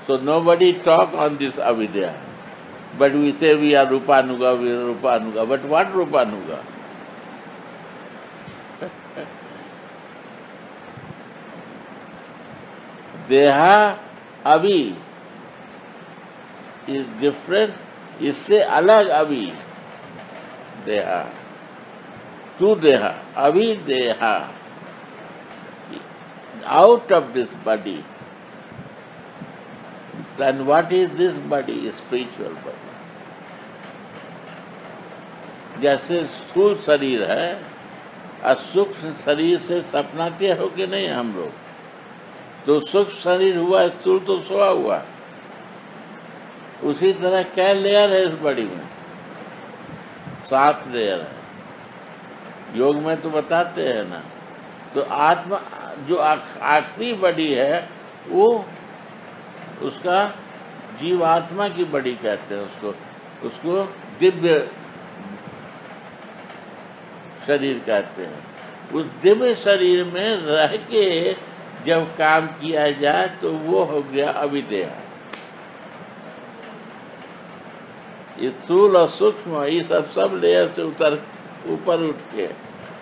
So nobody talk on this avidya. But we say we are Rupanuga, we are Rupanuga. But what Rupanuga? देहा अभी is different, इससे अलग अभी देहा to देहा अभी देहा out of this body. Then what is this body? Spiritual body. जैसे स्थूल शरीर है और सूक्ष्म शरीर से सपनाते हो कि नहीं हम लोग तो सूक्ष्म शरीर हुआ, स्थूल तो सोया हुआ उसी तरह क्या लेयर है इस बॉडी में सात लेयर है योग में तो बताते हैं ना तो आत्मा जो आख- आखिरी बड़ी है, वो उसका जीवात्मा की बड़ी कहते हैं उसको। उसको दिव्य शरीर कहते हैं। उस दिव्य शरीर में रह के जब काम किया जाए तो वो हो गया अविदेह। ये स्थूल और सूक्ष्म, ये सब सब लेयर से उतर, ऊपर उठ के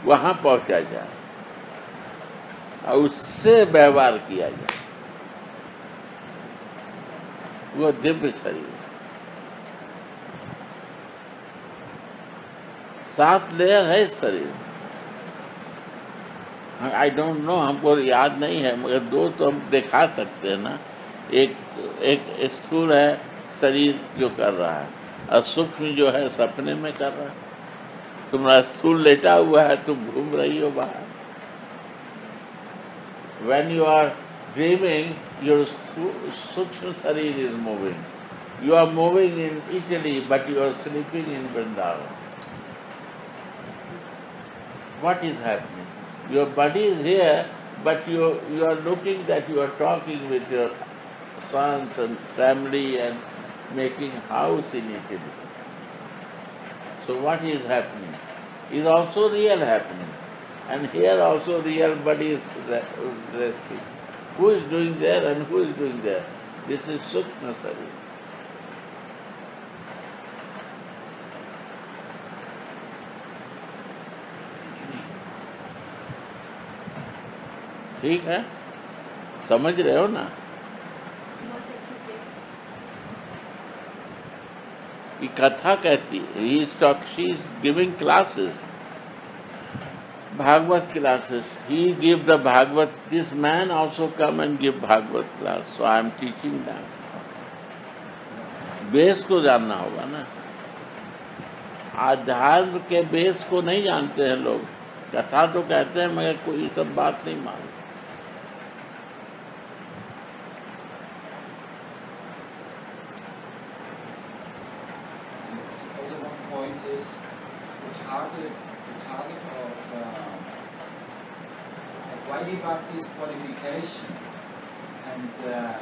वहाँ पहुँचा जाए। और उससे व्यवहार किया जाए। वो दिव्य शरीर। सात लेयर है शरीर। आई डोंट नो हमको याद नहीं है, मगर दो तो हम दिखा सकते हैं ना। एक एक स्थूल है, शरीर जो कर रहा है, और सूक्ष्म जो है, सपने में कर रहा है। तुम्हारा स्थूल लेटा हुआ है, तुम घूम रही हो बाहर। When you are dreaming, your su- sukshma sharir is moving. You are moving in Italy, but you are sleeping in Vrindavan. What is happening? Your body is here, but you, you are looking that you are talking with your sons and family and making house in Italy. So what is happening? Is also real happening. And here also real body is resting. Who is doing there and who is doing there? This is Sukshma Sharir. ठीक है समझ रहे हो ना अच्छे ये कथा कहती है he talk she is giving classes Bhagavat classes he give the bhagavad this man also come and give bhagavad class so i am teaching them base को जानना होगा ना आध्यात्म के बेस को नहीं जानते हैं लोग कथा तो कहते हैं मगर कोई सब बात नहीं मानते Also one point is, which Vaidhi Bhakti is qualification and uh.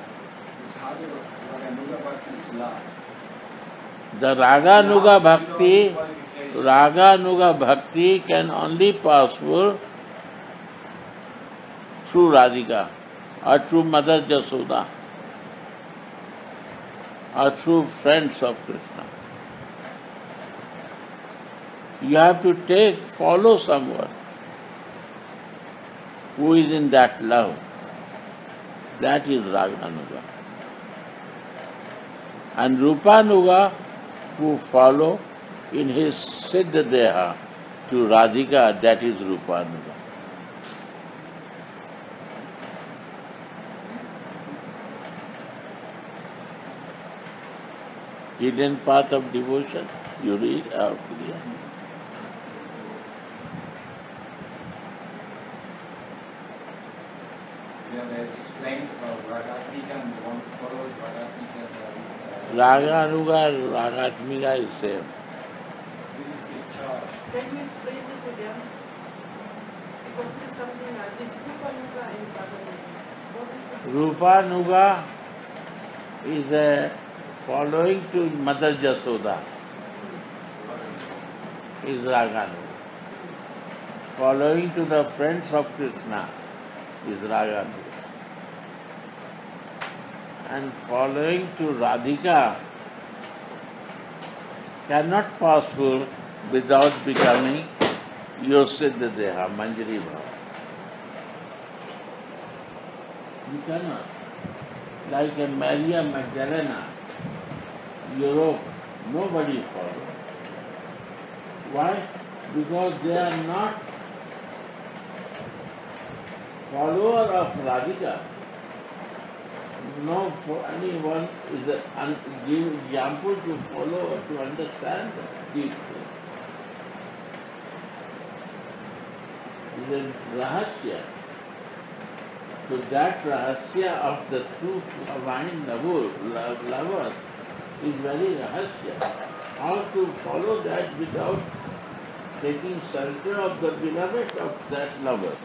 The Raganuga Bhakti. Raganuga Bhakti can only possible through Radhika or through Mother Jasoda or through friends of Krishna. You have to take, follow someone who is in that love. That is Raganuga. And Rupanuga who follow in his Siddha Deha to Radhika, that is Rupanuga. Hidden path of devotion, you read uh, out here. Yeah, that's explained about Ragatmika and the one who follows Ragatmika. Uh, Raganuga and Ragatmika is same. this is discharge. Can you explain this again? Because there's something like this Rupanuga and Bhagavan. What is the Rupanuga is a following to Mother Jasoda, is Raganuga. Following to the friends of Krishna is Raganuga. And following to Radhika cannot possible without becoming your Siddha Deha, Manjari Bhava. You cannot. Like a Maria Magdalena, Europe, nobody follows. Why? Because they are not follower of Radhika. No for anyone is a, un, give example to follow or to understand these things. It is rahasya. So that rahasya of the two divine lover, is very rahasya. How to follow that without taking shelter of the beloved of that lover.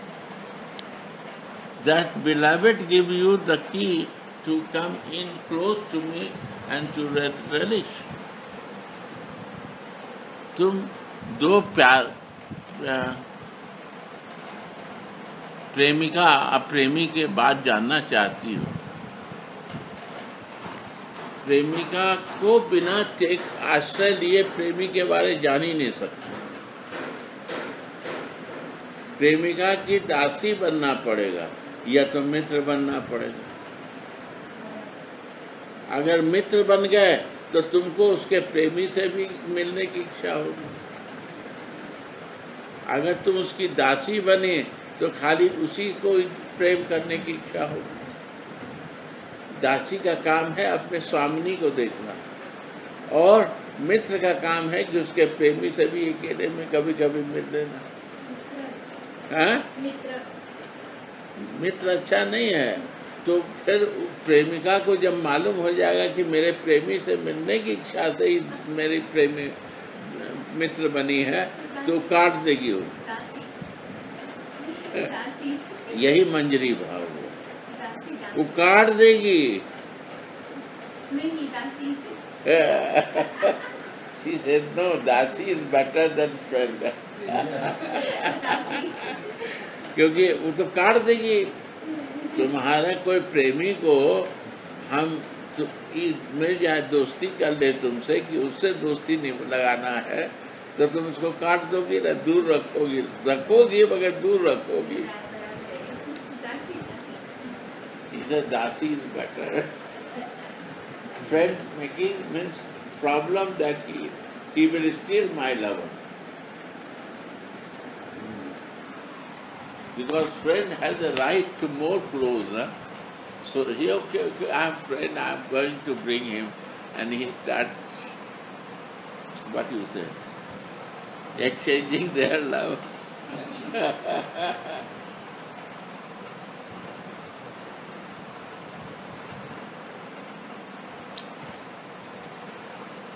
That beloved give you the key to come in close to me and to relish. तुम दो प्यार प्रेमिका, प्रेमी के बाद जानना चाहती हो। प्रेमिका को बिना टेक आश्रय लिए प्रेमी के बारे जान ही नहीं सकते। प्रेमिका की दासी बनना पड़ेगा या तो मित्र बनना पड़ेगा। अगर मित्र बन गए तो तुमको उसके प्रेमी से भी मिलने की इच्छा होगी। अगर तुम उसकी दासी बने तो खाली उसी को प्रेम करने की इच्छा होगी। दासी का काम है अपने स्वामिनी को देखना। और मित्र का काम है कि उसके प्रेमी से भी अकेले में कभी कभी मिल लेना। हाँ? मित्र। मित्र अच्छा नहीं है। तो फिर प्रेमिका को जब मालूम हो जाएगा कि मेरे प्रेमी से मिलने की इच्छा से ही मेरी प्रेमी मित्र बनी है तो काट देगी वो। यही मंजरी भाव हो। वो काट देगी। She said, no, Dasi is better than friend. क्योंकि वो तो काट देगी। तुम्हारा कोई प्रेमी को हम तो मिल जाए, दोस्ती कर ले तुमसे कि उससे दोस्ती नहीं लगाना है तो तुम उसको काट दोगी ना, दूर रखोगी। रखोगी मगर दूर रखोगी। इसे दासी is better friend making means problem that he will steal my lover because friend has the right to more clothes huh? so he okay, okay i'm friend i'm going to bring him and he starts what you say exchanging their love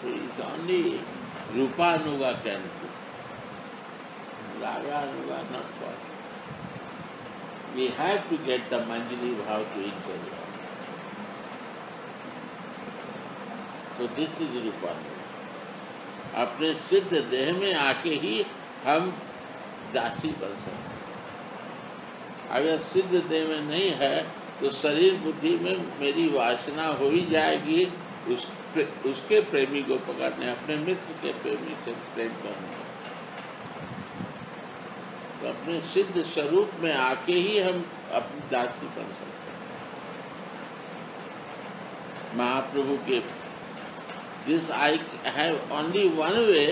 So it's only Rupanuga can do. Raganuga not possible. We have to get the Manjari Bhav to interior. So this is Rupananda. अपने सिद्ध देह में आके ही हम दासी बन सकते अगर सिद्ध देह में नहीं है तो शरीर बुद्धि में मेरी वासना हो ही जाएगी उस प्रे, उसके प्रेमी को पकड़ने अपने मित्र के प्रेमी से प्रेम करने तो अपने सिद्ध स्वरूप में आके ही हम अपनी दासी बन सकते हैं। महाप्रभु के this I have only one way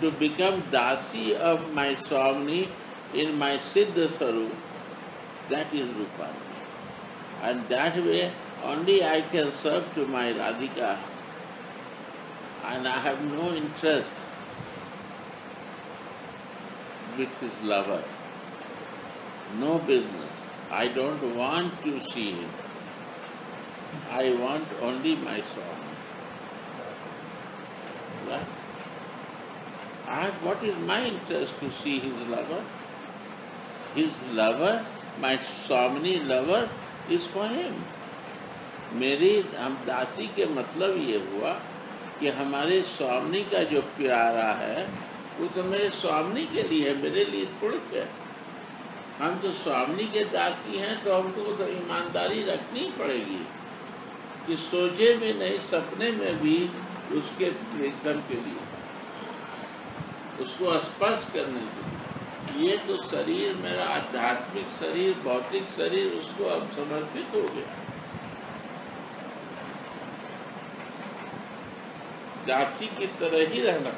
to become dasi of my swami in my siddha swarup that is Rupani and that way only I can serve to my Radhika. And I have no interest with his lover. No business. I don't want to see him. I want only my Swami. Right? I, what is my interest to see his lover? His lover, my Swamini lover, is for him. मेरी हम दासी के मतलब ये हुआ कि हमारे स्वामी का जो प्यारा है वो तो मेरे स्वामी के लिए है, मेरे लिए थोड़ी है। हम तो स्वामी के दासी हैं तो हमको तो ईमानदारी रखनी पड़ेगी कि सोचे में नहीं, सपने में भी उसके प्रीतम के लिए। उसको स्पर्श करने के लिए। ये तो शरीर, मेरा आध्यात्मिक शरीर, भौतिक शरीर, उसको अब समर्पित हो गया। दासी की तरह ही रहना।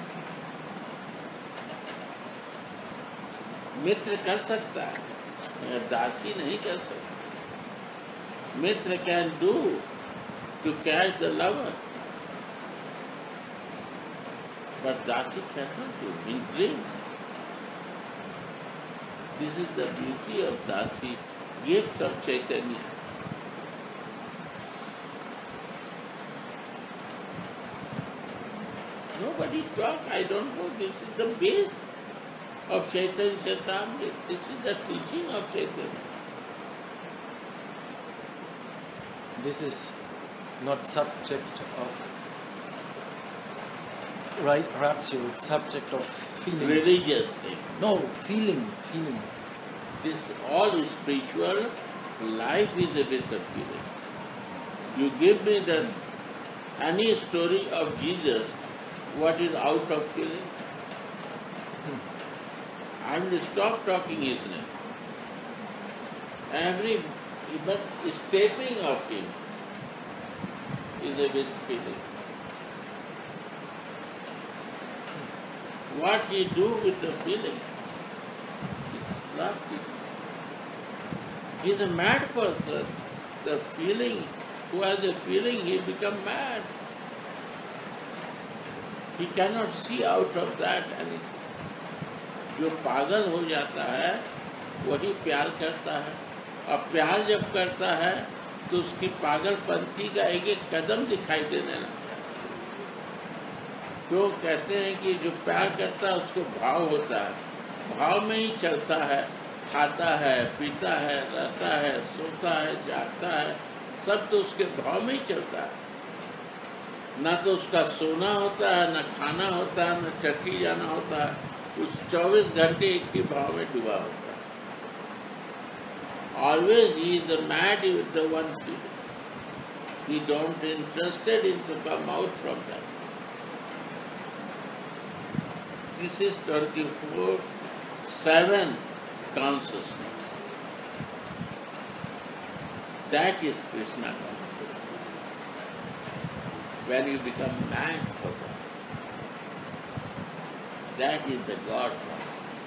मित्र कर सकता है। दासी नहीं कर सकता। Mitra can do to catch the lover but dasi can not do he dream this is the beauty of dasi gift of Chaitanya. Nobody talk, I don't know, this is the base. Of Chaitanya Charitamrita. This is the teaching of Chaitanya. This is not subject of right ratio, it's subject of feeling. Religious thing. No, feeling, feeling. This all is spiritual. Life is a bit of feeling. You give me the any story of Jesus, what is out of feeling? I will stop talking his name. Every even stepping of him is a bit feeling. What he do with the feeling is teaching. He is a mad person. The feeling, who has a feeling, he become mad. He cannot see out of that anything. जो पागल हो जाता है, वही प्यार करता है। और प्यार जब करता है तो उसकी पागलपंथी का एक एक कदम दिखाई देने लगता है। क्यों कहते हैं कि जो प्यार करता है, उसको भाव होता है। भाव में ही चलता है, खाता है, पीता है, रहता है, सोता है, जागता है, सब तो उसके भाव में ही चलता है। ना तो उसका सोना होता है, ना खाना होता है, ना चट्टी जाना होता है। उस 24 घंटे एक ही भाव में डूबा होता है। Always he is the mad with the one feel he don't interested in to come out from that this is twenty four seven consciousness that is Krishna consciousness when you become mad for that That is the God consciousness.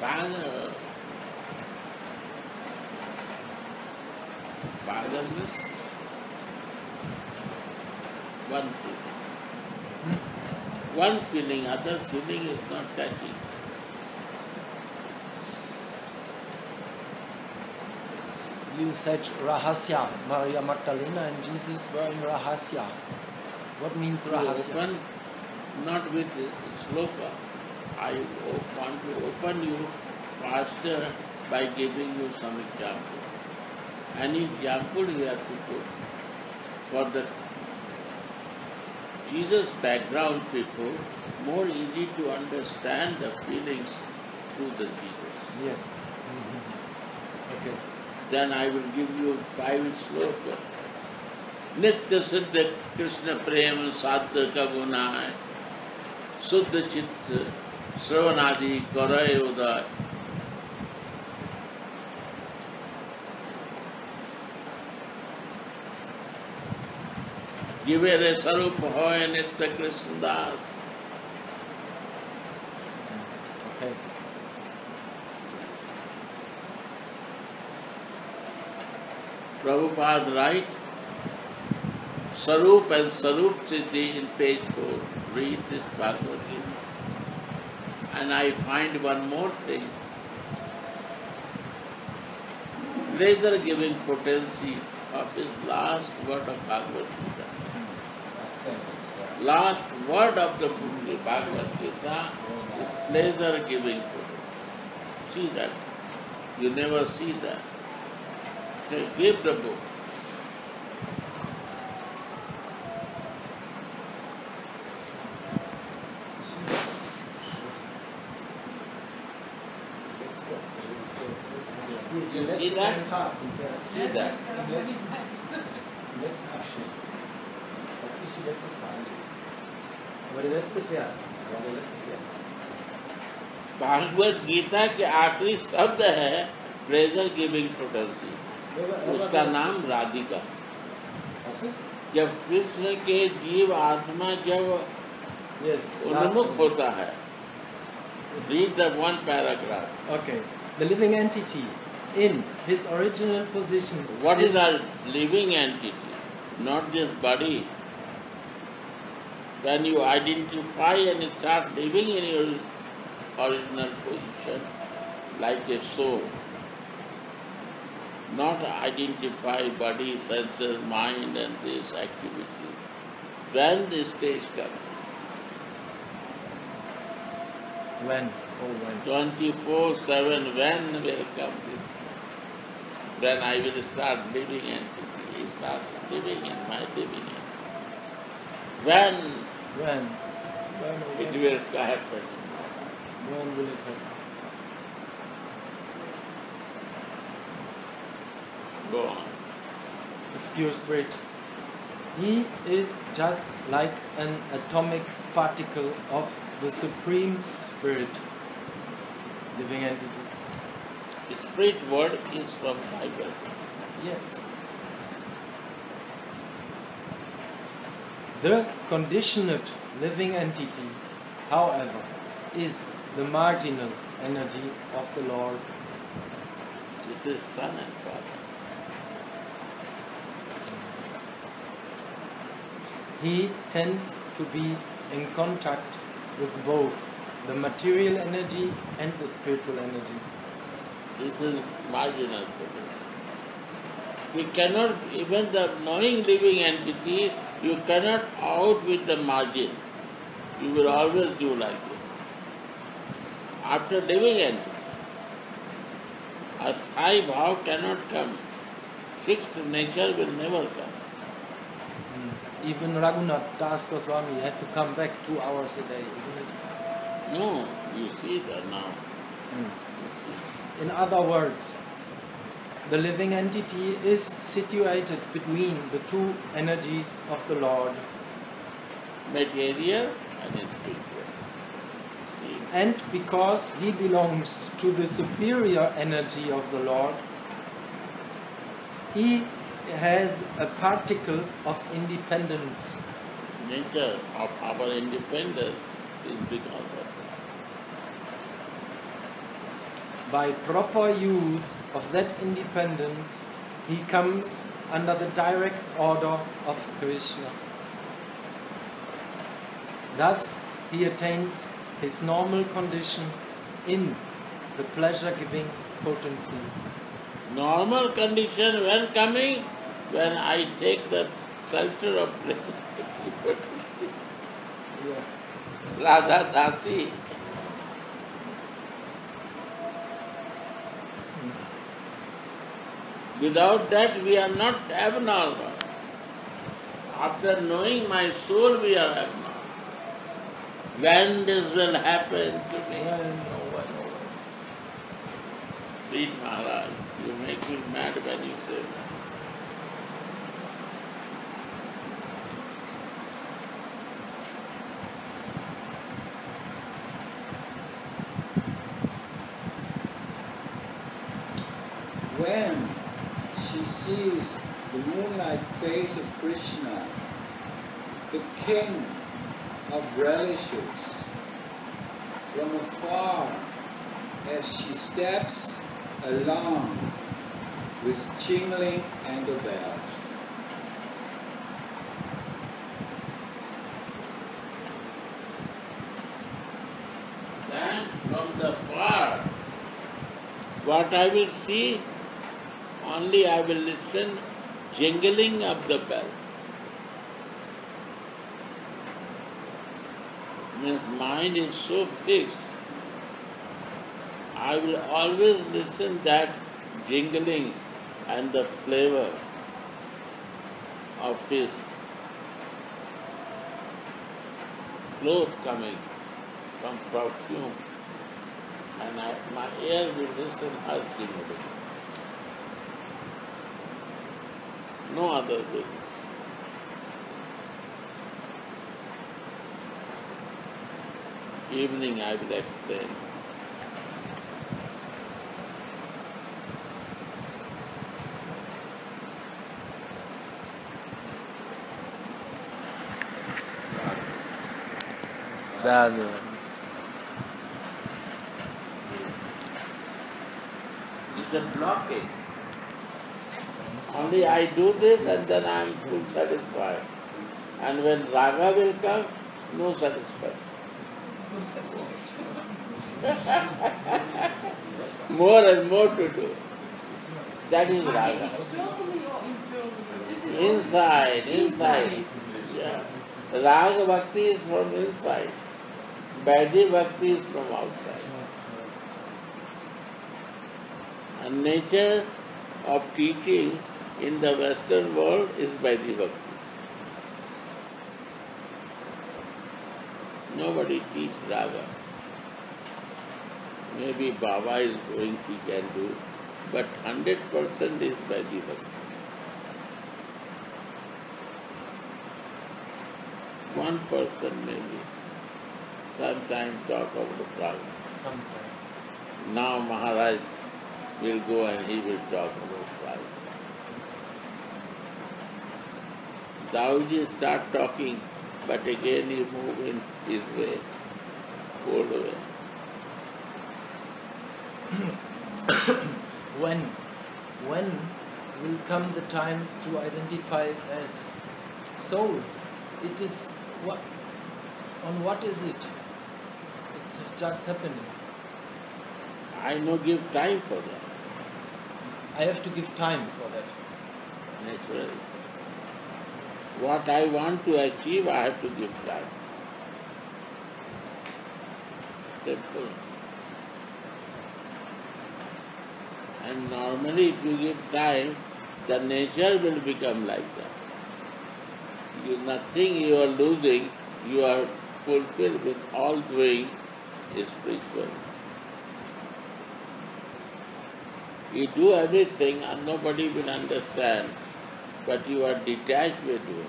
Father, Bhagavad one feeling. Hmm? One feeling, other feeling is not touching. You said Rahasya, Maria Magdalena and Jesus were in Rahasya. What means rahasya? open not with sloka. I want to open you faster by giving you some example. An example you have to put for the Jesus background people more easy to understand the feelings through the Jesus. Yes. Mm-hmm. Okay. Then I will give you five sloka. नित्य सिद्ध कृष्ण प्रेम साध्य का गुना है शुद्ध चित्त श्रवण करय उदय जीवे स्वरूप होय नित्य Krishna Prabhupada write Sarup and Sarup Siddhi in page 4. Read this Bhagavad Gita. And I find one more thing. Pleasure giving potency of his last word of Bhagavad Gita. Last word of the Bhagavad Gita, is pleasure giving potency. See that. You never see that. अपने वे भागवत गीता के आखिरी शब्द है pleasure giving potency Er er उसका नाम राधिका जब कृष्ण के जीव आत्मा जब Yes. उन्मुख होता है read the one paragraph Okay. The living entity in his original position. What is our living entity? Not this body. When you identify and start living in your original position, like a soul, not identify body, senses, mind, and these activities. When this stage comes, When? Oh, when? 24 7, when will come this? Then I will start living entity, start living in my living entity. When When? When? it will happen? when will it happen? Go on. is pure spirit. He is just like an atomic particle of the supreme spirit, living entity. The spirit word is from Bible. Yeah. The conditioned living entity, however, is the marginal energy of the Lord. This is Son and Father. He tends to be in contact with both the material energy and the spiritual energy. This is marginal. We cannot, even the knowing living entity, you cannot out with the margin. You will always do like this. After living entity, a sthayi bhav cannot come. Fixed nature will never come. Even Raghunath Das Goswami had to come back two hours a day, isn't it? No, you see that now. See. In other words, the living entity is situated between the two energies of the Lord, Material and spiritual. See, and because he belongs to the superior energy of the Lord, he has a particle of independence. nature of our independence is because of that. By proper use of that independence, he comes under the direct order of Krishna. Thus, he attains his normal condition in the pleasure giving potency. Normal condition when coming, when I take the shelter of. Radha Dasi. Without that, we are not abnormal. After knowing my soul, we are abnormal. When this will happen to me? No one knows. Please, Maharaj, you make me mad when you say that. When she sees the moonlight face of Krishna, the king of relishes, from afar as she steps along with jingling angle bells. Then from the far, what I will see, only I will listen jingling of the bell. Means mind is so fixed. I will always listen that jingling and the flavor of his cloth coming from perfume and I, my ear will listen her jingling. No other way. Evening I will explain. Sadhu. You can block it. Only I do this and then I am full satisfied. And when raga will come, no satisfaction. more and more to do. That is raga. Externally or internally? This is Inside, inside. Yeah. Raga bhakti is from inside. Vaidhi bhakti is from outside. And nature of teaching in the Western world is Vaidhi bhakti. Nobody teach raga. Maybe Baba is going, he can do, but hundred percent is Vaidhi bhakti. One person maybe sometimes talk about the raga. Sometimes. Now Maharaj will go and he will talk about raga. Daoji start talking, but again he move in his way, old way. when? When will come the time to identify as soul it is what on what is it? It's just happening. I no give time for that, i have to give time for that. Naturally. What I want to achieve, I have to give time. Simple. And normally, if you give time, the nature will become like that. You, nothing you are losing, you are fulfilled with all doing is spiritual. You do everything and nobody will understand, but you are detached with doing.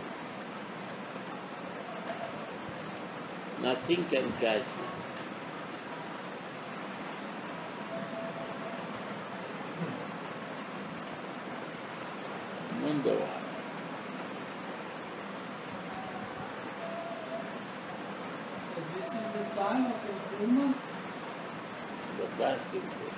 Nothing can catch you. Mundava. So this is the sign of improvement. The best improvement.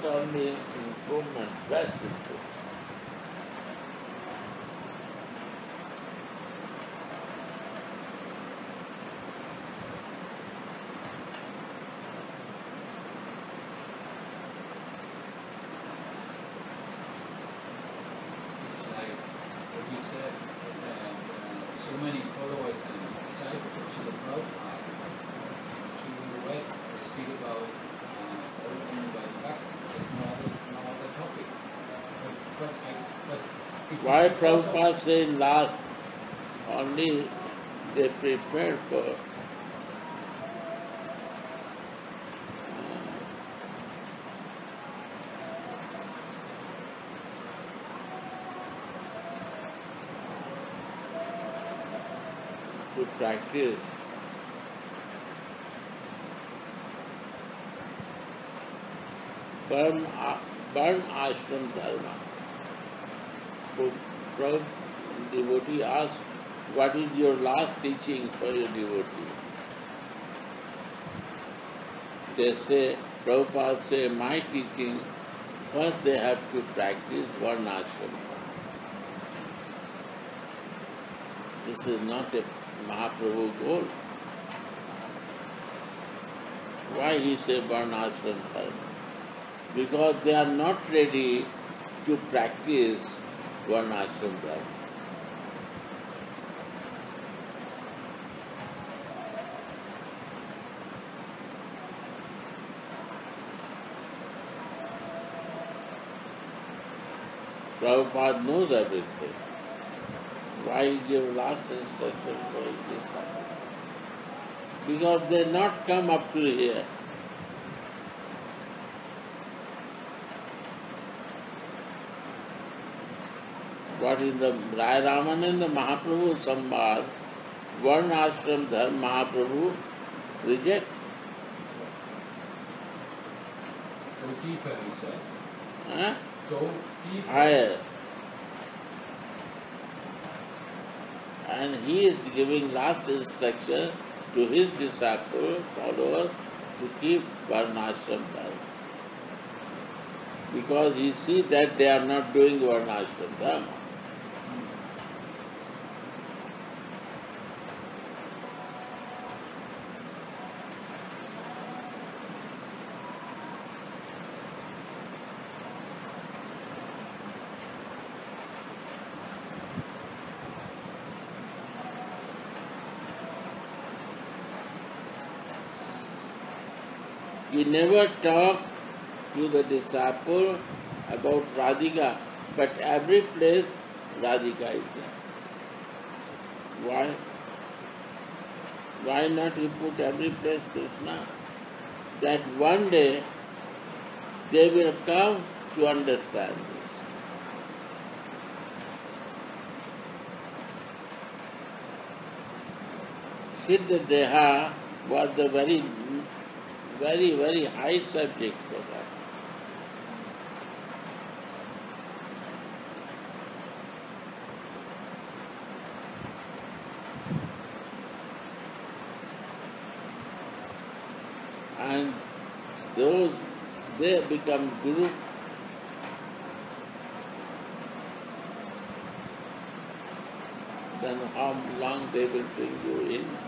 Not only improvement, best improvement. It's like what you said, uh, uh, so many followers and disciples of Srila Prabhupada. So in the West, they speak about uh, everything by back. There's no other, no other topic. But, but, I, but if Why Prabhupada say last only they prepared for uh, to practice burn, burn ashram dharma. Prabhu, devotee asked, what is your last teaching for your devotee? They say, Prabhupada say, my teaching, first they have to practice one ashram. This is not a Mahaprabhu goal. Why he say burn ashram dharma? Because they are not ready to practice varnashram dharma. Prabhupada knows everything. Why last instruction for his disciples? Because they not come up to here. But in the Rai Ramananda Mahaprabhu Samvad, one ashram dharma Mahaprabhu reject. Go deeper, he said. Huh? Go deeper. Higher. And he is giving last instruction to his disciple, followers, to keep Varnashram dharma. Because he see that they are not doing Varnashram dharma. Never talked to the disciple about Radhika, but every place Radhika is there. Why? Why not you put every place Krishna? That one day they will come to understand this. Siddha Deha was the very, very, very high subject for that. And those, they become guru. Then how long they will bring you in?